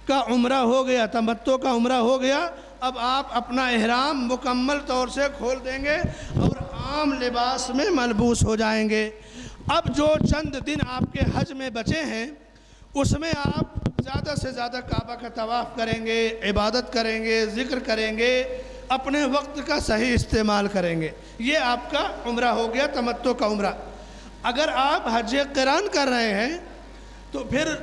Speaker 2: کا عمرہ ہو گیا، تمتو کا عمرہ ہو گیا، اب آپ اپنا احرام مکمل طور سے کھول دیں گے اور عام لباس میں ملبوس ہو جائیں گے۔ اب جو چند دن آپ کے حج میں بچے ہیں، اس میں آپ زیادہ سے زیادہ کعبہ کا طواف کریں گے، عبادت کریں گے، ذکر کریں گے۔ اپنے وقت کا صحیح استعمال کریں گے۔ یہ آپ کا عمرہ ہو گیا تمتو کا عمرہ۔ اگر آپ حج قران کر رہے ہیں، تو پھر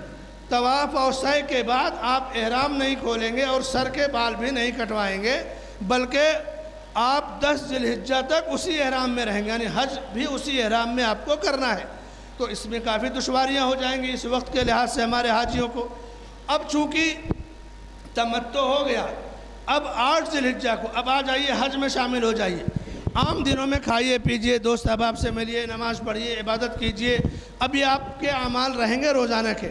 Speaker 2: طواف اور سعی کے بعد آپ احرام نہیں کھولیں گے اور سر کے بال بھی نہیں کٹوائیں گے، بلکہ آپ دس ذلحجہ تک اسی احرام میں رہیں گے یعنی حج بھی اسی احرام میں آپ کو کرنا ہے۔ تو اس میں کافی دشواریاں ہو جائیں گی اس وقت کے لحاظ سے ہمارے حاجیوں کو۔ اب چونکہ تمتو ہو گیا اب آٹھ ذلحجہ کو اب آ جائیے، حج میں شامل ہو جائیے۔ عام دنوں میں کھائیے پیجئے دوست احباب سے ملیے، نماز پڑھیے، عبادت کیجیے اب یہ آپ کے اعمال رہیں گے روزانہ کے۔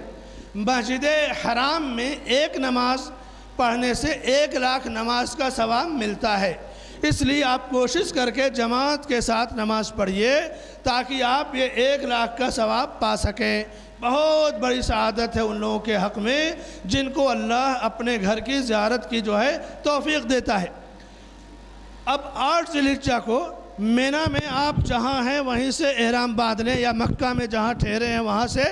Speaker 2: مسجد حرام میں ایک نماز پڑھنے سے ایک لاکھ نماز کا ثواب ملتا ہے۔ اس لیے آپ کوشش کر کے جماعت کے ساتھ نماز پڑھیے تاکہ آپ یہ ایک لاکھ کا ثواب پا سکیں۔ بہت بڑی سعادت ہے ان لوگوں کے حق میں جن کو اللہ اپنے گھر کی زیارت کی جو ہے توفیق دیتا ہے۔ اب آٹھ ذلحجہ کو مینا میں آپ جہاں ہیں وہیں سے احرام باندھ لیں یا مکہ میں جہاں ٹھہرے ہیں وہاں سے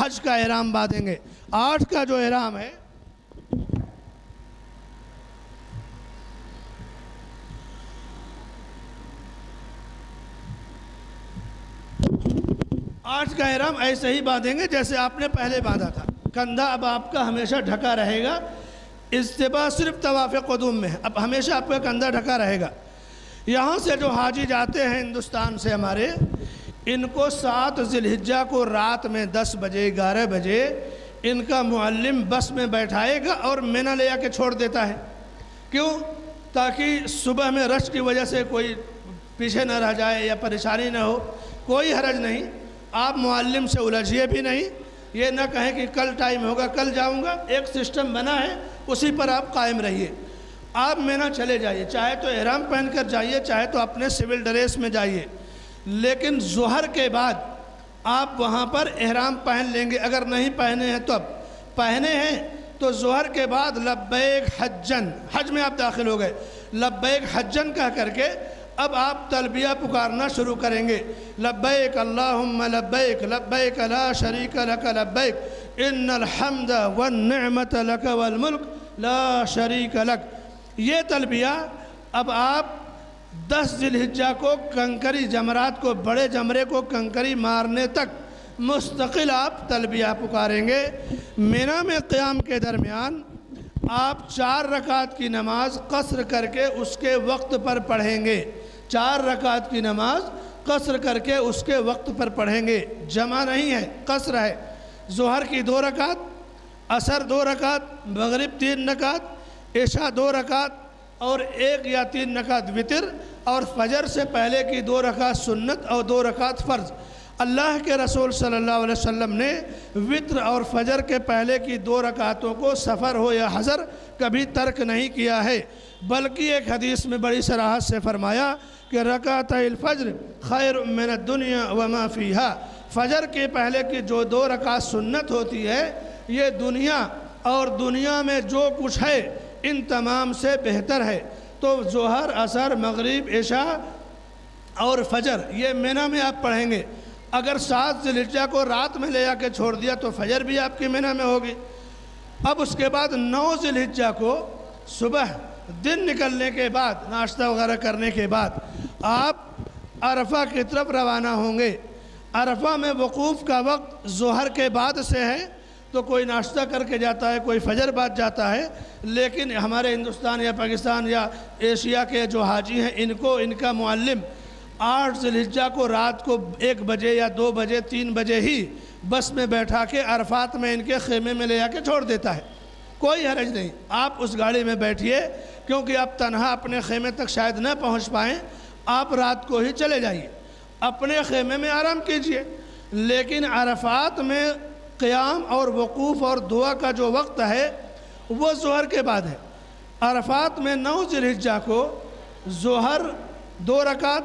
Speaker 2: حج کا احرام باندھیں گے۔ آٹھ کا جو احرام ہے آٹھ کا احرام ایسے ہی باندھیں گے جیسے آپ نے پہلے باندھا تھا۔ کندھا اب آپ کا ہمیشہ ڈھکا رہے گا۔ استباع صرف طواف قدوم میں ہے۔ اب ہمیشہ آپ کا کندھا ڈھکا رہے گا۔ یہاں سے جو حاجی جاتے ہیں ہندوستان سے ہمارے، ان کو سات ذلحجہ کو رات میں دس بجے، گیارہ بجے ان کا معلم بس میں بیٹھائے گا اور مینا لے آ کے چھوڑ دیتا ہے۔ کیوں؟ تاکہ صبح میں رش کی وجہ سے کوئی پیچھے نہ رہ جائے یا پریشانی نہ ہو۔ کوئی حرج نہیں۔ آپ معلم سے الجھیے بھی نہیں، یہ نہ کہیں کہ کل ٹائم ہوگا، کل جاؤں گا، ایک سسٹم بنا ہے، اسی پر آپ قائم رہیے۔ آپ مینا چلے جائیے، چاہے تو احرام پہن کر جائیے، چاہے تو اپنے سول ڈریس میں جائیے۔ لیکن ظہر کے بعد آپ وہاں پر احرام پہن لیں گے۔ اگر نہیں پہنے ہیں تو اب پہنے ہیں۔ تو ظہر کے بعد لبیک حجن، حج میں آپ داخل ہو گئے۔ لبیک حجن کہہ کر کے اب آپ تلبیہ پکارنا شروع کریں گے۔ لبیک اللہم لبیک لبیک لا شریک لک لبیک، ان الحمد والنعمت لک والملک لا شریک لک۔ یہ تلبیہ اب آپ دس ذلحجہ کو کنکری جمرات کو، بڑے جمرے کو کنکری مارنے تک مستقل آپ تلبیہ پکاریں گے۔ مینا میں قیام کے درمیان آپ چار رکعت کی نماز قصر کر کے اس کے وقت پر پڑھیں گے۔ چار رکعت کی نماز قصر کر کے اس کے وقت پر پڑھیں گے۔ جمع نہیں ہے، قصر ہے۔ ظہر کی دو رکعت، عصر دو رکعت، مغرب تین رکعت عشاء دو رکعت اور ایک یا تین رکعت وطر اور فجر سے پہلے کی دو رکعت سنت اور دو رکعت فرض۔ اللہ کے رسول صلی اللہ علیہ وسلم نے وطر اور فجر کے پہلے کی دو رکعتوں کو سفر ہو یا حضر کبھی ترک نہیں کیا ہے۔ بلکہ ایک حدیث میں بڑی سراحت سے فرمایا کہ رکعت الفجر خیر من الدنیا وما فیہا۔ فجر کے پہلے کی جو دو رکعت سنت ہوتی ہے، یہ دنیا اور دنیا میں جو کچھ ہے، ان تمام سے بہتر ہے۔ تو ظہر اثر مغرب، عشاء اور فجر، یہ مینا میں آپ پڑھیں گے۔ اگر سات ذلحجہ کو رات میں لے آ کے چھوڑ دیا تو فجر بھی آپ کی مینا میں ہوگی۔ اب اس کے بعد نو ذلحجہ کو صبح، دن نکلنے کے بعد، ناشتہ وغیرہ کرنے کے بعد آپ عرفہ کی طرف روانہ ہوں گے۔ عرفہ میں وقوف کا وقت ظہر کے بعد سے ہے، تو کوئی ناشتہ کر کے جاتا ہے، کوئی فجر بعد جاتا ہے۔ لیکن ہمارے ہندوستان یا پاکستان یا ایشیا کے جو حاجی ہیں، ان کو، ان کا معلم آٹھ ذلحجہ کو رات کو ایک بجے یا دو بجے، تین بجے ہی بس میں بیٹھا کے عرفات میں ان کے خیمے میں لے جا کے چھوڑ دیتا ہے۔ کوئی حرج نہیں، آپ اس گاڑی میں بیٹھیے، کیونکہ آپ تنہا اپنے خیمے تک شاید نہ پہنچ پائیں۔ آپ رات کو ہی چلے جائیے۔ اپنے خیمے میں آرام کیجیے لیکن عرفات میں قیام اور وقوف اور دعا کا جو وقت ہے، وہ ظہر کے بعد ہے۔ عرفات میں نو ذلحجہ کو ظہر دو رکعت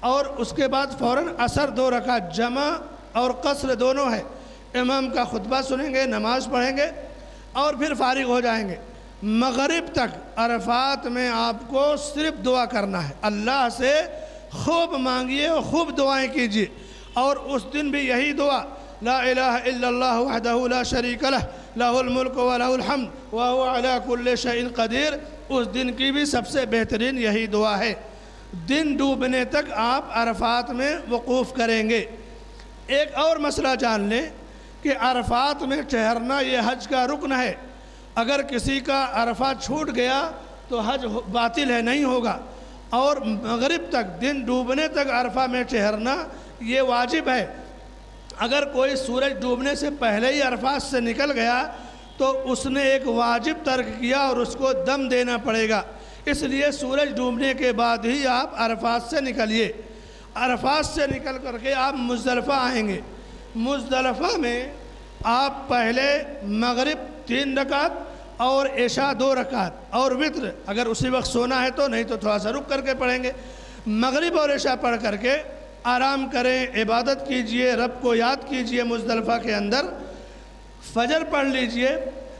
Speaker 2: اور اس کے بعد فوراً عصر دو رکعت جمع اور قصر دونوں ہے۔ امام کا خطبہ سنیں گے، نماز پڑھیں گے اور پھر فارغ ہو جائیں گے۔ مغرب تک عرفات میں آپ کو صرف دعا کرنا ہے۔ اللہ سے خوب مانگیے اور خوب دعائیں کیجیے۔ اور اس دن بھی یہی دعا۔ لا الہ الا اللہ وحدہ لا شریک لہ۔ لہ الملک و لہ الحمد وہو علی کل شئین قدیر۔ اس دن کی بھی سب سے بہترین یہی دعا ہے۔ دن ڈوبنے تک آپ عرفات میں وقوف کریں گے۔ ایک اور مسئلہ جان لیں کہ عرفات میں ٹھہرنا یہ حج کا رکن ہے۔ اگر کسی کا عرفات چھوٹ گیا تو حج باطل ہے، نہیں ہوگا۔ اور مغرب تک، دن ڈوبنے تک عرفہ میں ٹھہرنا یہ واجب ہے۔ اگر کوئی سورج ڈوبنے سے پہلے ہی عرفات سے نکل گیا تو اس نے ایک واجب ترک کیا اور اس کو دم دینا پڑے گا۔ اس لیے سورج ڈوبنے کے بعد ہی آپ عرفات سے نکلیے۔ عرفات سے نکل کر کے آپ مزدلفہ آئیں گے۔ مزدلفہ میں آپ پہلے مغرب تین رکعت اور عشاء دو رکعت اور وطر۔ اگر اسی وقت سونا ہے تو نہیں تو تھوڑا سا رک کر کے پڑھیں گے۔ مغرب اور عشاء پڑھ کر کے آرام کریں، عبادت کیجیے، رب کو یاد کیجیے مزدلفہ کے اندر۔ فجر پڑھ لیجیے۔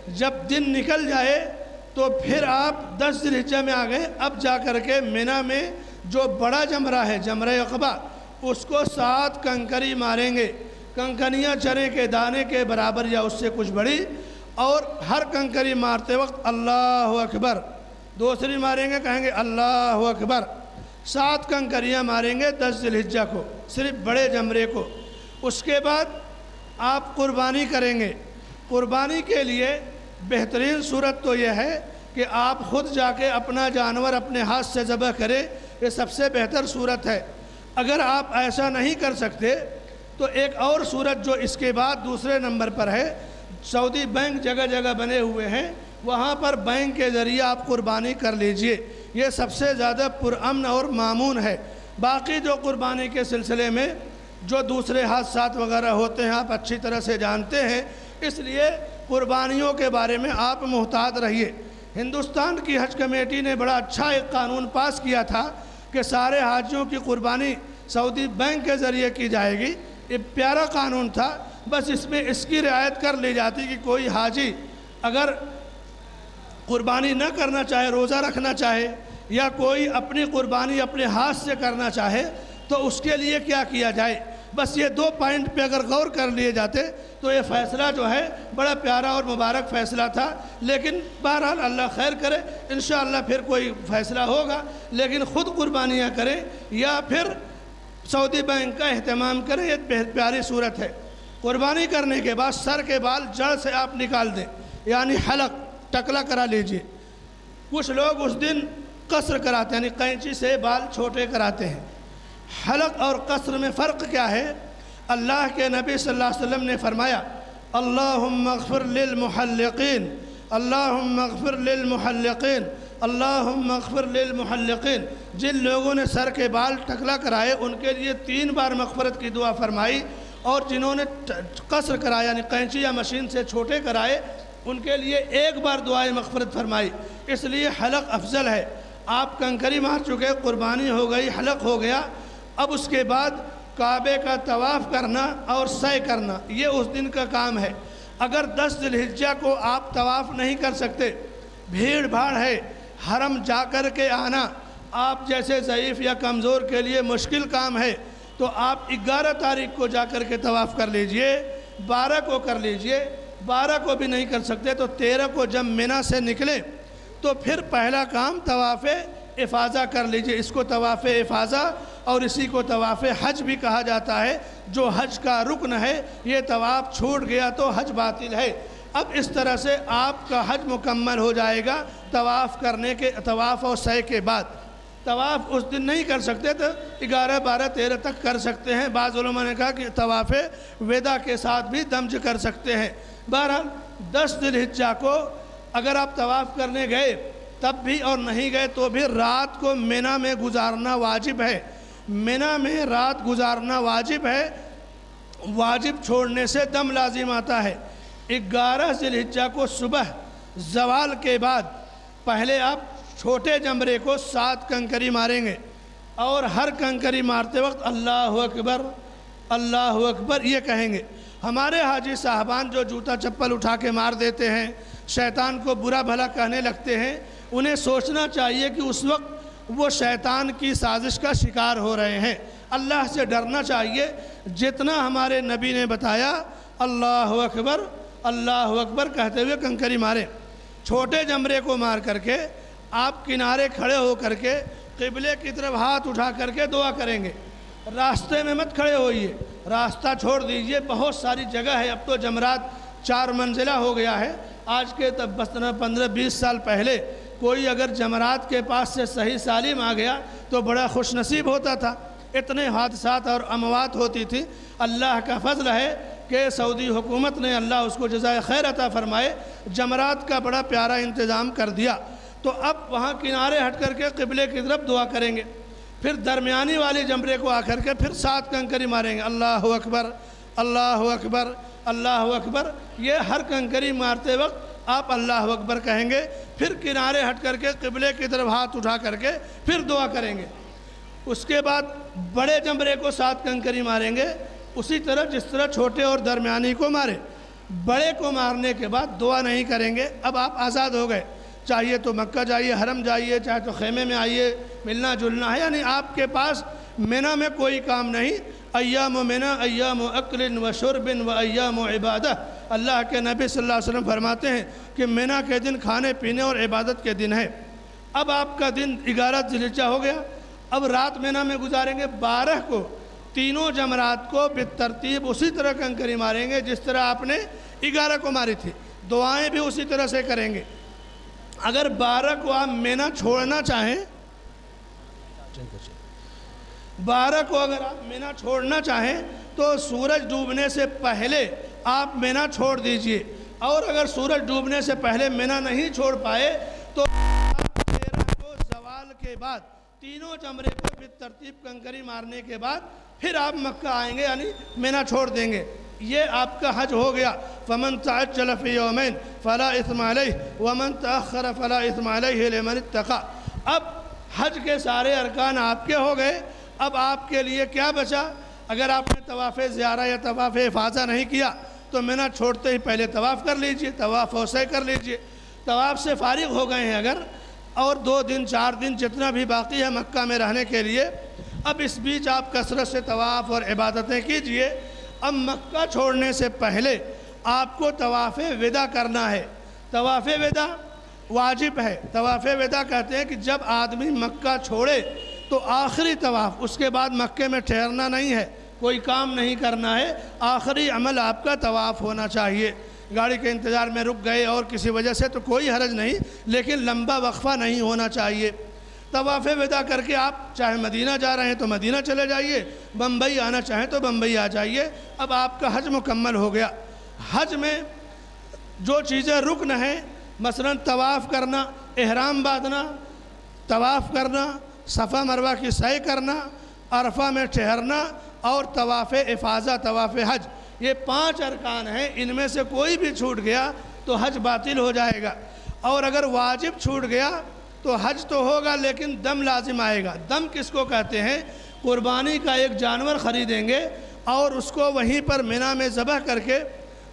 Speaker 2: جب دن نکل جائے تو پھر آپ دس دلحجہ میں آ گئے اب جا کر کے مینا میں جو بڑا جمرہ ہے، جمرہ اقبا، اس کو سات کنکری ماریں گے۔ کنکریاں چنے کے، دانے کے برابر یا اس سے کچھ بڑی۔ اور ہر کنکری مارتے وقت اللہ اکبر۔ دوسری ماریں گے، کہیں گے اللہ اکبر۔ سات کنکریاں ماریں گے دس ذلحجہ کو، صرف بڑے جمرے کو۔ اس کے بعد آپ قربانی کریں گے۔ قربانی کے لیے بہترین صورت تو یہ ہے کہ آپ خود جا کے اپنا جانور اپنے ہاتھ سے ذبح کریں۔ یہ سب سے بہتر صورت ہے۔ اگر آپ ایسا نہیں کر سکتے تو ایک اور صورت جو اس کے بعد دوسرے نمبر پر ہے۔ سعودی بینک جگہ جگہ بنے ہوئے ہیں، وہاں پر بینک کے ذریعے آپ قربانی کر لیجیے۔ یہ سب سے زیادہ پرامن اور معمون ہے۔ باقی جو قربانی کے سلسلے میں جو دوسرے حادثات وغیرہ ہوتے ہیں، آپ اچھی طرح سے جانتے ہیں۔ اس لیے قربانیوں کے بارے میں آپ محتاط رہیے۔ ہندوستان کی حج کمیٹی نے بڑا اچھا ایک قانون پاس کیا تھا کہ سارے حاجیوں کی قربانی سعودی بینک کے ذریعے کی جائے گی۔ یہ پیارا قانون تھا۔ بس اس میں اس کی رعایت کر لی جاتی کہ کوئی حاجی اگر قربانی نہ کرنا چاہے، روزہ رکھنا چاہے یا کوئی اپنی قربانی اپنے ہاتھ سے کرنا چاہے تو اس کے لیے کیا کیا جائے؟ بس یہ دو پوائنٹ پہ اگر غور کر لیے جاتے تو یہ فیصلہ جو ہے بڑا پیارا اور مبارک فیصلہ تھا۔ لیکن بہرحال اللہ خیر کرے، انشاءاللہ پھر کوئی فیصلہ ہوگا۔ لیکن خود قربانیاں کریں یا پھر سعودی بینک کا اہتمام کریں، یہ پیاری صورت ہے۔ قربانی کرنے کے بعد سر کے بال جڑ سے آپ نکال دیں یعنی حلق، ٹکلا کرا لیجیے۔ کچھ لوگ اس دن قصر کراتے ہیں یعنی قینچی سے بال چھوٹے کراتے ہیں۔ حلق اور قصر میں فرق کیا ہے؟ اللہ کے نبی صلی اللہ علیہ وسلم نے فرمایا، اللہم اغفر للمحلقین، اللہم اغفر للمحلقین، اللہم اغفر للمحلقین۔ جن لوگوں نے سر کے بال ٹکلا کرائے، ان کے لیے تین بار مغفرت کی دعا فرمائی۔ اور جنہوں نے قصر کرایا یعنی قینچی یا مشین سے چھوٹے کرائے، ان کے لیے ایک بار دعائیں مغفرت فرمائی۔ اس لیے حلق افضل ہے۔ آپ کنکری مار چکے، قربانی ہو گئی، حلق ہو گیا۔ اب اس کے بعد کعبے کا طواف کرنا اور سے کرنا، یہ اس دن کا کام ہے۔ اگر دس ذلحجہ کو آپ طواف نہیں کر سکتے، بھیڑ بھاڑ ہے، حرم جا کر کے آنا۔ آپ جیسے ضعیف یا کمزور کے لیے مشکل کام ہے۔ تو آپ گیارہ تاریخ کو جا کر کے طواف کر لیجیے، بارہ کو کر لیجیے، بارہ کو بھی نہیں کر سکتے تو تیرہ کو جب منہ سے نکلے تو پھر پہلا کام طواف افاظہ کر لیجیے۔ اس کو طواف افاظہ اور اسی کو طواف حج بھی کہا جاتا ہے۔ جو حج کا رکن ہے، یہ طواف چھوٹ گیا تو حج باطل ہے۔ اب اس طرح سے آپ کا حج مکمل ہو جائے گا طواف کرنے کے، طواف اور سے کے بعد۔ طواف اس دن نہیں کر سکتے تو گیارہ بارہ تیرہ تک کر سکتے ہیں۔ بعض علماء نے کہا کہ طواف ویدا کے ساتھ بھی دمج کر سکتے ہیں۔ بہرحال دس دل حجہ کو اگر آپ طواف کرنے گئے تب بھی اور نہیں گئے تو بھی رات کو مینا میں گزارنا واجب ہے۔ مینا میں رات گزارنا واجب ہے۔ واجب چھوڑنے سے دم لازم آتا ہے۔ گیارہ ذی الحجہ کو صبح زوال کے بعد پہلے آپ چھوٹے جمرے کو سات کنکری ماریں گے اور ہر کنکری مارتے وقت اللہ اکبر اللہ اکبر، یہ کہیں گے، ہمارے حاجی صاحبان جو جوتا چپل اٹھا کے مار دیتے ہیں، شیطان کو برا بھلا کہنے لگتے ہیں، انہیں سوچنا چاہیے کہ اس وقت وہ شیطان کی سازش کا شکار ہو رہے ہیں۔ اللہ سے ڈرنا چاہیے، جتنا ہمارے نبی نے بتایا، اللہ اکبر اللہ اکبر کہتے ہوئے کنکری مارے چھوٹے جمرے کو مار کر کے آپ کنارے کھڑے ہو کر کے قبلے کی طرف ہاتھ اٹھا کر کے دعا کریں گے۔ راستے میں مت کھڑے ہوئیے۔ راستہ چھوڑ دیجیے۔ بہت ساری جگہ ہے۔ اب تو جمرات چار منزلہ ہو گیا ہے۔ آج کے تب بس پندرہ بیس سال پہلے کوئی اگر جمرات کے پاس سے صحیح سالم آ گیا تو بڑا خوش نصیب ہوتا تھا۔ اتنے حادثات اور اموات ہوتی تھی۔ اللہ کا فضل ہے کہ سعودی حکومت نے اللہ اس کو جزائے خیر عطا فرمائے۔ جمرات کا بڑا پیارا انتظام کر دیا۔ تو اب وہاں کنارے ہٹ کر کے قبلے کی طرف دعا کریں گے۔ پھر درمیانی والی جمرے کو آ کر کے پھر سات کنکری ماریں گے۔ اللہ اکبر اللہ اکبر اللہ اکبر۔ یہ ہر کنکری مارتے وقت آپ اللہ اکبر کہیں گے۔ پھر کنارے ہٹ کر کے قبلے کی طرف ہاتھ اٹھا کر کے پھر دعا کریں گے۔ اس کے بعد بڑے جمرے کو سات کنکری ماریں گے۔ اسی طرح جس طرح چھوٹے اور درمیانی کو مارے۔ بڑے کو مارنے کے بعد دعا نہیں کریں گے۔ اب آپ آزاد ہو گئے۔ چاہیے تو مکہ جائیے، حرم جائیے، چاہے تو خیمے میں آئیے، ملنا جلنا ہے۔ یعنی آپ کے پاس مینا میں کوئی کام نہیں۔ ایام و منا ایام و اکل و شربن و ایام و عبادہ۔ اللہ کے نبی صلی اللہ علیہ وسلم فرماتے ہیں کہ مینا کے دن کھانے، پینے اور عبادت کے دن ہے اب آپ کا دن گیارہ ذلحجہ ہو گیا۔ اب رات مینا میں گزاریں گے۔ بارہ کو، تینوں جمرات کو بالترتیب اسی طرح کنکری ماریں گے جس طرح آپ نے گیارہ کو ماری تھی۔ دعائیں بھی اسی طرح سے کریں گے۔ اگر بارہ کو آپ مینا چھوڑنا چاہیں، بارہ کو اگر آپ مینا چھوڑنا چاہیں تو سورج ڈوبنے سے پہلے آپ مینا چھوڑ دیجیے۔ اور اگر سورج ڈوبنے سے پہلے مینا نہیں چھوڑ پائے تو تیرہ کو زوال کے بعد، تینوں جمرے کو پھر ترتیب کنکری مارنے کے بعد پھر آپ مکہ آئیں گے یعنی مینا چھوڑ دیں گے۔ یہ آپ کا حج ہو گیا۔ فمن تعجل فی یومین فلا اثم علیہ ومن تاخر فلا اثم علیہ لمن اتقا اب حج کے سارے ارکان آپ کے ہو گئے۔ اب آپ کے لیے کیا بچا؟ اگر آپ نے طواف زیارہ یا طواف حفاظہ نہیں کیا، تو مینا چھوڑتے ہی پہلے طواف کر لیجیے، طواف وسع کر لیجیے۔ طواف سے فارغ ہو گئے ہیں اگر، اور دو دن، چار دن جتنا بھی باقی ہے مکہ میں رہنے کے لیے، اب اس بیچ آپ کثرت سے طواف اور عبادتیں کیجیے۔ اب مکہ چھوڑنے سے پہلے آپ کو طواف ودا کرنا ہے۔ طواف ودا واجب ہے۔ طواف ودا کہتے ہیں کہ جب آدمی مکہ چھوڑے تو آخری طواف، اس کے بعد مکے میں ٹھہرنا نہیں ہے۔ کوئی کام نہیں کرنا ہے۔ آخری عمل آپ کا طواف ہونا چاہیے۔ گاڑی کے انتظار میں رک گئے اور کسی وجہ سے تو کوئی حرج نہیں، لیکن لمبا وقفہ نہیں ہونا چاہیے۔ طواف ودا کر کے آپ چاہے مدینہ جا رہے ہیں تو مدینہ چلے جائیے، بمبئی آنا چاہیں تو بمبئی آ جائیے۔ اب آپ کا حج مکمل ہو گیا۔ حج میں جو چیزیں رکن ہیں، مثلا طواف کرنا، احرام باندھنا، طواف کرنا، صفا مروہ کی سعی کرنا، عرفہ میں ٹھہرنا اور طواف افاظہ، طواف حج، یہ پانچ ارکان ہیں۔ ان میں سے کوئی بھی چھوٹ گیا تو حج باطل ہو جائے گا۔ اور اگر واجب چھوٹ گیا تو حج تو ہوگا لیکن دم لازم آئے گا۔ دم کس کو کہتے ہیں؟ قربانی کا ایک جانور خریدیں گے اور اس کو وہیں پر مینا میں ذبح کر کے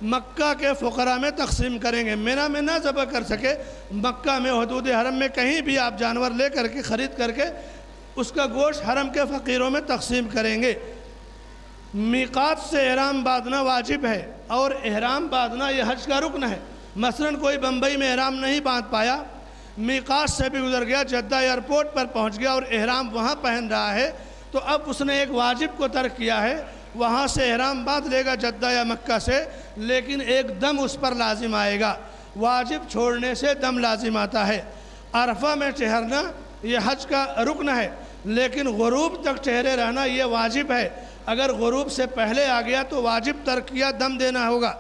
Speaker 2: مکہ کے فقراء میں تقسیم کریں گے۔ مینا میں نہ ذبح کر سکے، مکہ میں، حدود حرم میں کہیں بھی آپ جانور لے کر کے خرید کر کے اس کا گوشت حرم کے فقیروں میں تقسیم کریں گے۔ میقات سے احرام باندھنا واجب ہے اور احرام باندھنا یہ حج کا رکن ہے۔ مثلا کوئی بمبئی میں احرام نہیں باندھ پایا میقات سے بھی گزر گیا، جدہ ایئرپورٹ پر پہنچ گیا اور احرام وہاں پہن رہا ہے۔ تو اب اس نے ایک واجب کو ترک کیا ہے، وہاں سے احرام باندھ لے گا جدہ یا مکہ سے، لیکن ایک دم اس پر لازم آئے گا۔ واجب چھوڑنے سے دم لازم آتا ہے۔ عرفہ میں ٹھہرنا، یہ حج کا رکن ہے، لیکن غروب تک ٹھہرے رہنا یہ واجب ہے۔ اگر غروب سے پہلے آ گیا تو واجب ترکیہ دم دینا ہوگا۔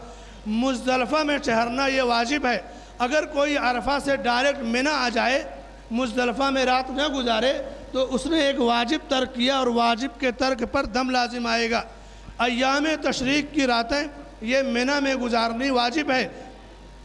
Speaker 2: مزدلفہ میں ٹھہرنا یہ واجب ہے۔ اگر کوئی عرفہ سے ڈائریکٹ مینا آ جائے، مزدلفہ میں رات نہ گزارے، تو اس نے ایک واجب ترک کیا اور واجب کے ترک پر دم لازم آئے گا۔ ایام تشریق کی راتیں، یہ مینا میں گزارنی واجب ہے۔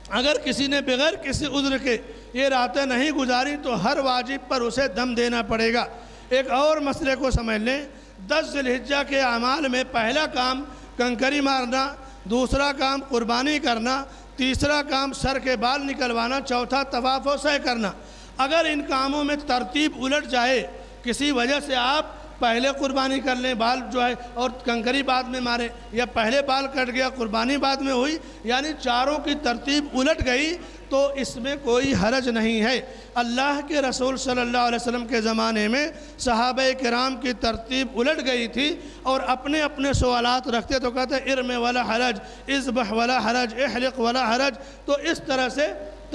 Speaker 2: اگر کسی نے بغیر کسی عذر کے یہ راتیں نہیں گزاری، تو ہر واجب پر اسے دم دینا پڑے گا۔ ایک اور مسئلے کو سمجھ لیں۔ دس ذلحجہ کے اعمال میں پہلا کام کنکری مارنا، دوسرا کام قربانی کرنا تیسرا کام سر کے بال نکلوانا، چوتھا طواف و سہ کرنا۔ اگر ان کاموں میں ترتیب الٹ جائے، کسی وجہ سے آپ پہلے قربانی کر لیں، بال جو ہے اور کنکری بعد میں مارے، یا پہلے بال کٹ گیا، قربانی بعد میں ہوئی یعنی چاروں کی ترتیب الٹ گئی، تو اس میں کوئی حرج نہیں ہے۔ اللہ کے رسول صلی اللہ علیہ وسلم کے زمانے میں صحابہ کرام کی ترتیب الٹ گئی تھی اور اپنے اپنے سوالات رکھتے تو کہتے، ارم ولا حرج ازبح ولا حرج، احلق ولا حرج، تو اس طرح سے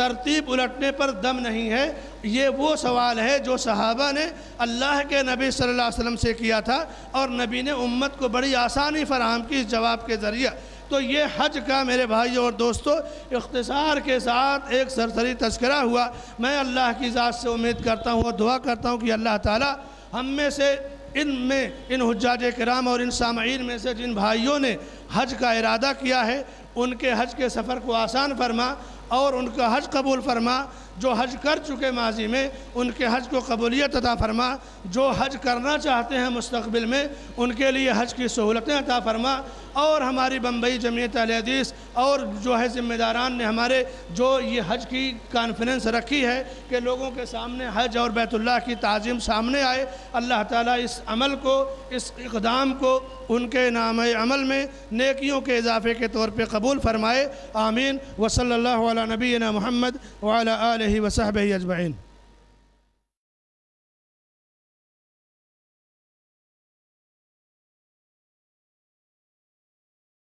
Speaker 2: ترتیب الٹنے پر دم نہیں ہے، یہ وہ سوال ہے جو صحابہ نے اللہ کے نبی صلی اللہ علیہ وسلم سے کیا تھا اور نبی نے امت کو بڑی آسانی فراہم کی اس جواب کے ذریعہ۔ تو یہ حج کا میرے بھائیوں اور دوستوں اختصار کے ساتھ ایک سرسری تذکرہ ہوا۔ میں اللہ کی ذات سے امید کرتا ہوں اور دعا کرتا ہوں کہ اللہ تعالی ہم میں سے ان میں، ان حجاج کرام اور ان سامعین میں سے جن بھائیوں نے حج کا ارادہ کیا ہے، ان کے حج کے سفر کو آسان فرما۔ اور ان کا حج قبول فرما، جو حج کر چکے ماضی میں، ان کے حج کو قبولیت عطا فرما۔ جو حج کرنا چاہتے ہیں مستقبل میں، ان کے لیے حج کی سہولتیں عطا فرما۔ اور ہماری بمبئی جمعیت علیہ حدیث اور جو ہے ذمہ داران نے ہمارے جو یہ حج کی کانفرنس رکھی ہے کہ لوگوں کے سامنے حج اور بیت اللہ کی تعظیم سامنے آئے، اللہ تعالیٰ اس عمل کو، اس اقدام کو ان کے نام عمل میں نیکیوں کے اضافے کے طور پہ قبول فرمائے، آمین۔ وصلی اللہ علیہ نبینا محمد وعلی آلہ وصحبہ اجمعین۔